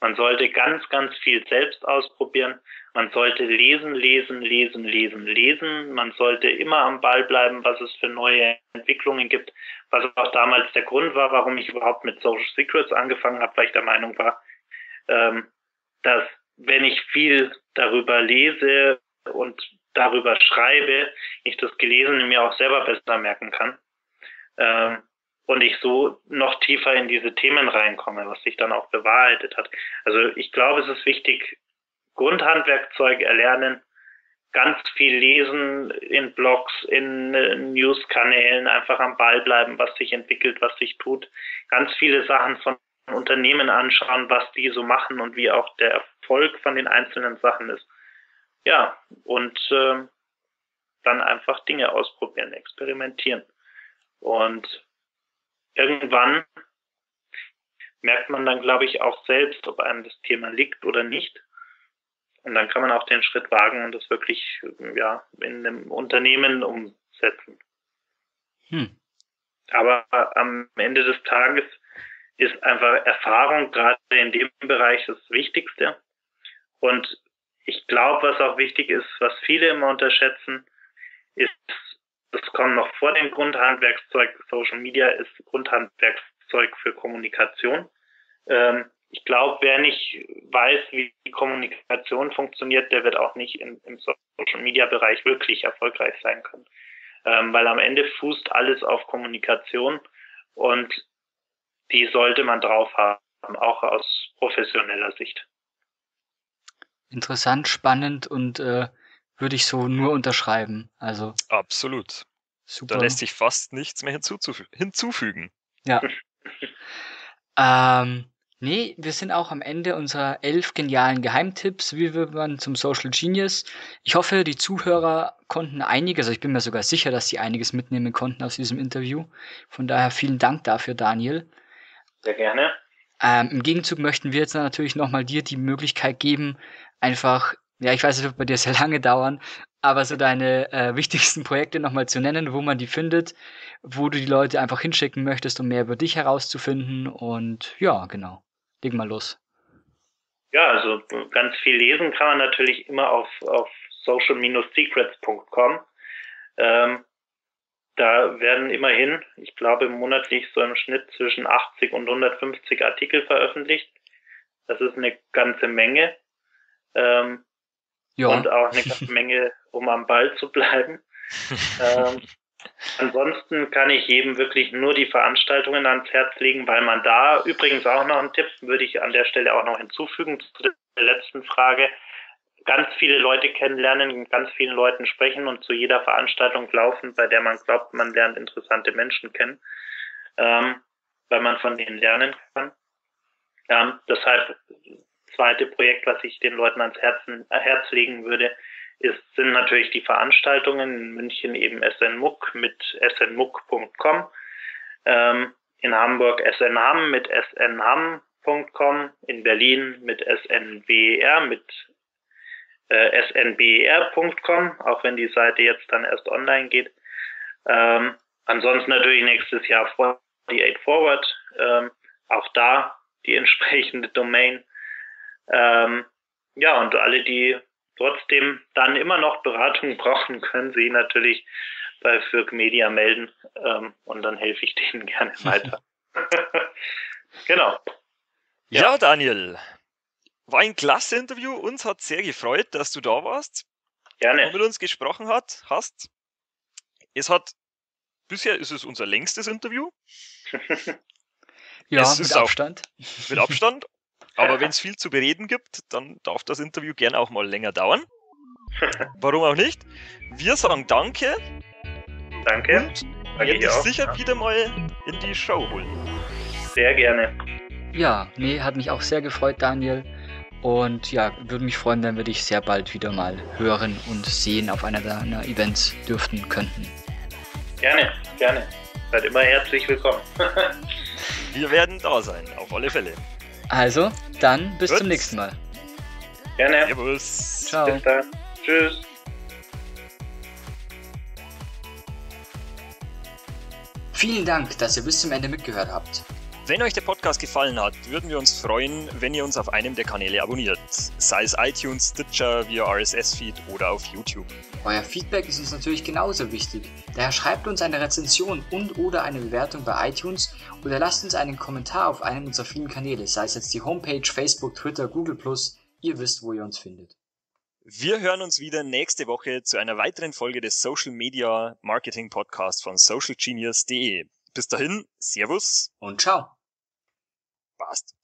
Man sollte ganz, ganz viel selbst ausprobieren. Man sollte lesen, lesen, lesen, lesen, lesen. Man sollte immer am Ball bleiben, was es für neue Entwicklungen gibt. Was auch damals der Grund war, warum ich überhaupt mit Social Secrets angefangen habe, weil ich der Meinung war, ähm, dass wenn ich viel darüber lese und darüber schreibe, ich das Gelesene mir auch selber besser merken kann. Ähm, und ich so noch tiefer in diese Themen reinkomme, was sich dann auch bewahrheitet hat. Also ich glaube, es ist wichtig, Grundhandwerkzeug erlernen, ganz viel lesen in Blogs, in News-Kanälen, einfach am Ball bleiben, was sich entwickelt, was sich tut. Ganz viele Sachen von Unternehmen anschauen, was die so machen und wie auch der Erfolg von den einzelnen Sachen ist. Ja, und äh, dann einfach Dinge ausprobieren, experimentieren. Und irgendwann merkt man dann, glaube ich, auch selbst, ob einem das Thema liegt oder nicht. Und dann kann man auch den Schritt wagen und das wirklich ja, in einem Unternehmen umsetzen. Hm. Aber am Ende des Tages ist einfach Erfahrung gerade in dem Bereich das Wichtigste. Und ich glaube, was auch wichtig ist, was viele immer unterschätzen, ist das kommt noch vor dem Grundhandwerkszeug. Social Media ist Grundhandwerkszeug für Kommunikation. Ähm, ich glaube, wer nicht weiß, wie Kommunikation funktioniert, der wird auch nicht in, im Social Media Bereich wirklich erfolgreich sein können. Ähm, weil am Ende fußt alles auf Kommunikation und die sollte man drauf haben, auch aus professioneller Sicht. Interessant, spannend und äh, würde ich so nur unterschreiben. Also. Absolut. Super. Da lässt sich fast nichts mehr hinzufügen. Ja. *laughs* ähm, nee, wir sind auch am Ende unserer elf genialen Geheimtipps, wie wird man zum Social Genius. Ich hoffe, die Zuhörer konnten einiges, also ich bin mir sogar sicher, dass sie einiges mitnehmen konnten aus diesem Interview. Von daher vielen Dank dafür, Daniel. Sehr gerne. Ähm, Im Gegenzug möchten wir jetzt natürlich nochmal dir die Möglichkeit geben, einfach ja, ich weiß, es wird bei dir sehr lange dauern, aber so deine äh, wichtigsten Projekte nochmal zu nennen, wo man die findet, wo du die Leute einfach hinschicken möchtest, um mehr über dich herauszufinden. Und ja, genau. Leg mal los. Ja, also ganz viel lesen kann man natürlich immer auf, auf social-secrets.com. Ähm, da werden immerhin, ich glaube, monatlich so im Schnitt zwischen 80 und 150 Artikel veröffentlicht. Das ist eine ganze Menge. Ähm, ja. Und auch eine ganze *laughs* Menge, um am Ball zu bleiben. ähm, ansonsten kann ich jedem wirklich nur die Veranstaltungen ans Herz legen, weil man da übrigens auch noch einen Tipp würde ich an der Stelle auch noch hinzufügen zu der letzten Frage ganz viele Leute kennenlernen, mit ganz vielen Leuten sprechen und zu jeder Veranstaltung laufen, bei der man glaubt, man lernt interessante Menschen kennen, ähm, weil man von denen lernen kann. Ähm, deshalb zweite Projekt, was ich den Leuten ans Herzen, äh, Herz legen würde, ist, sind natürlich die Veranstaltungen in München eben SNMUC mit snmuc.com, ähm, in Hamburg SNHAM mit snham.com, in Berlin mit SNWR mit äh, snber.com, auch wenn die Seite jetzt dann erst online geht. Ähm, ansonsten natürlich nächstes Jahr 48 Forward, ähm, auch da die *laughs* entsprechende Domain. Ähm, ja, und alle, die trotzdem dann immer noch Beratung *laughs* brauchen, können sie natürlich bei Fürk Media melden ähm, und dann helfe ich denen gerne *laughs* weiter. genau. Ja. ja, Daniel, war ein klasse Interview. Uns hat sehr gefreut, dass du da warst. Gerne. Und mit uns gesprochen hat, hast. Es hat, bisher ist es unser längstes Interview. *laughs* ja, es mit Abstand. Auch, mit Abstand. Aber *laughs* wenn es viel zu bereden gibt, dann darf das Interview gerne auch mal länger dauern. *laughs* Warum auch nicht? Wir sagen Danke. Danke. Und werden dich sicher ja. wieder mal in die Show holen. Sehr gerne. Ja, nee, hat mich auch sehr gefreut, Daniel. Und ja, würde mich freuen, wenn wir dich sehr bald wieder mal hören und sehen auf einer deiner Events dürften könnten. Gerne, gerne. Seid immer herzlich willkommen. *laughs* wir werden da sein, auf alle Fälle. Also, dann bis Gut. zum nächsten Mal. Gerne. Servus. Ciao. Bis dann. Tschüss. Vielen Dank, dass ihr bis zum Ende mitgehört habt. Wenn euch der Podcast gefallen hat, würden wir uns freuen, wenn ihr uns auf einem der Kanäle abonniert, sei es iTunes, Stitcher, via RSS-Feed oder auf YouTube. Euer Feedback ist uns natürlich genauso wichtig. Daher schreibt uns eine Rezension und oder eine Bewertung bei iTunes oder lasst uns einen Kommentar auf einem unserer vielen Kanäle, sei es jetzt die Homepage, Facebook, Twitter, Google+. Ihr wisst, wo ihr uns findet. Wir hören uns wieder nächste Woche zu einer weiteren Folge des Social Media Marketing Podcasts von socialgenius.de. Bis dahin, Servus und ciao. past.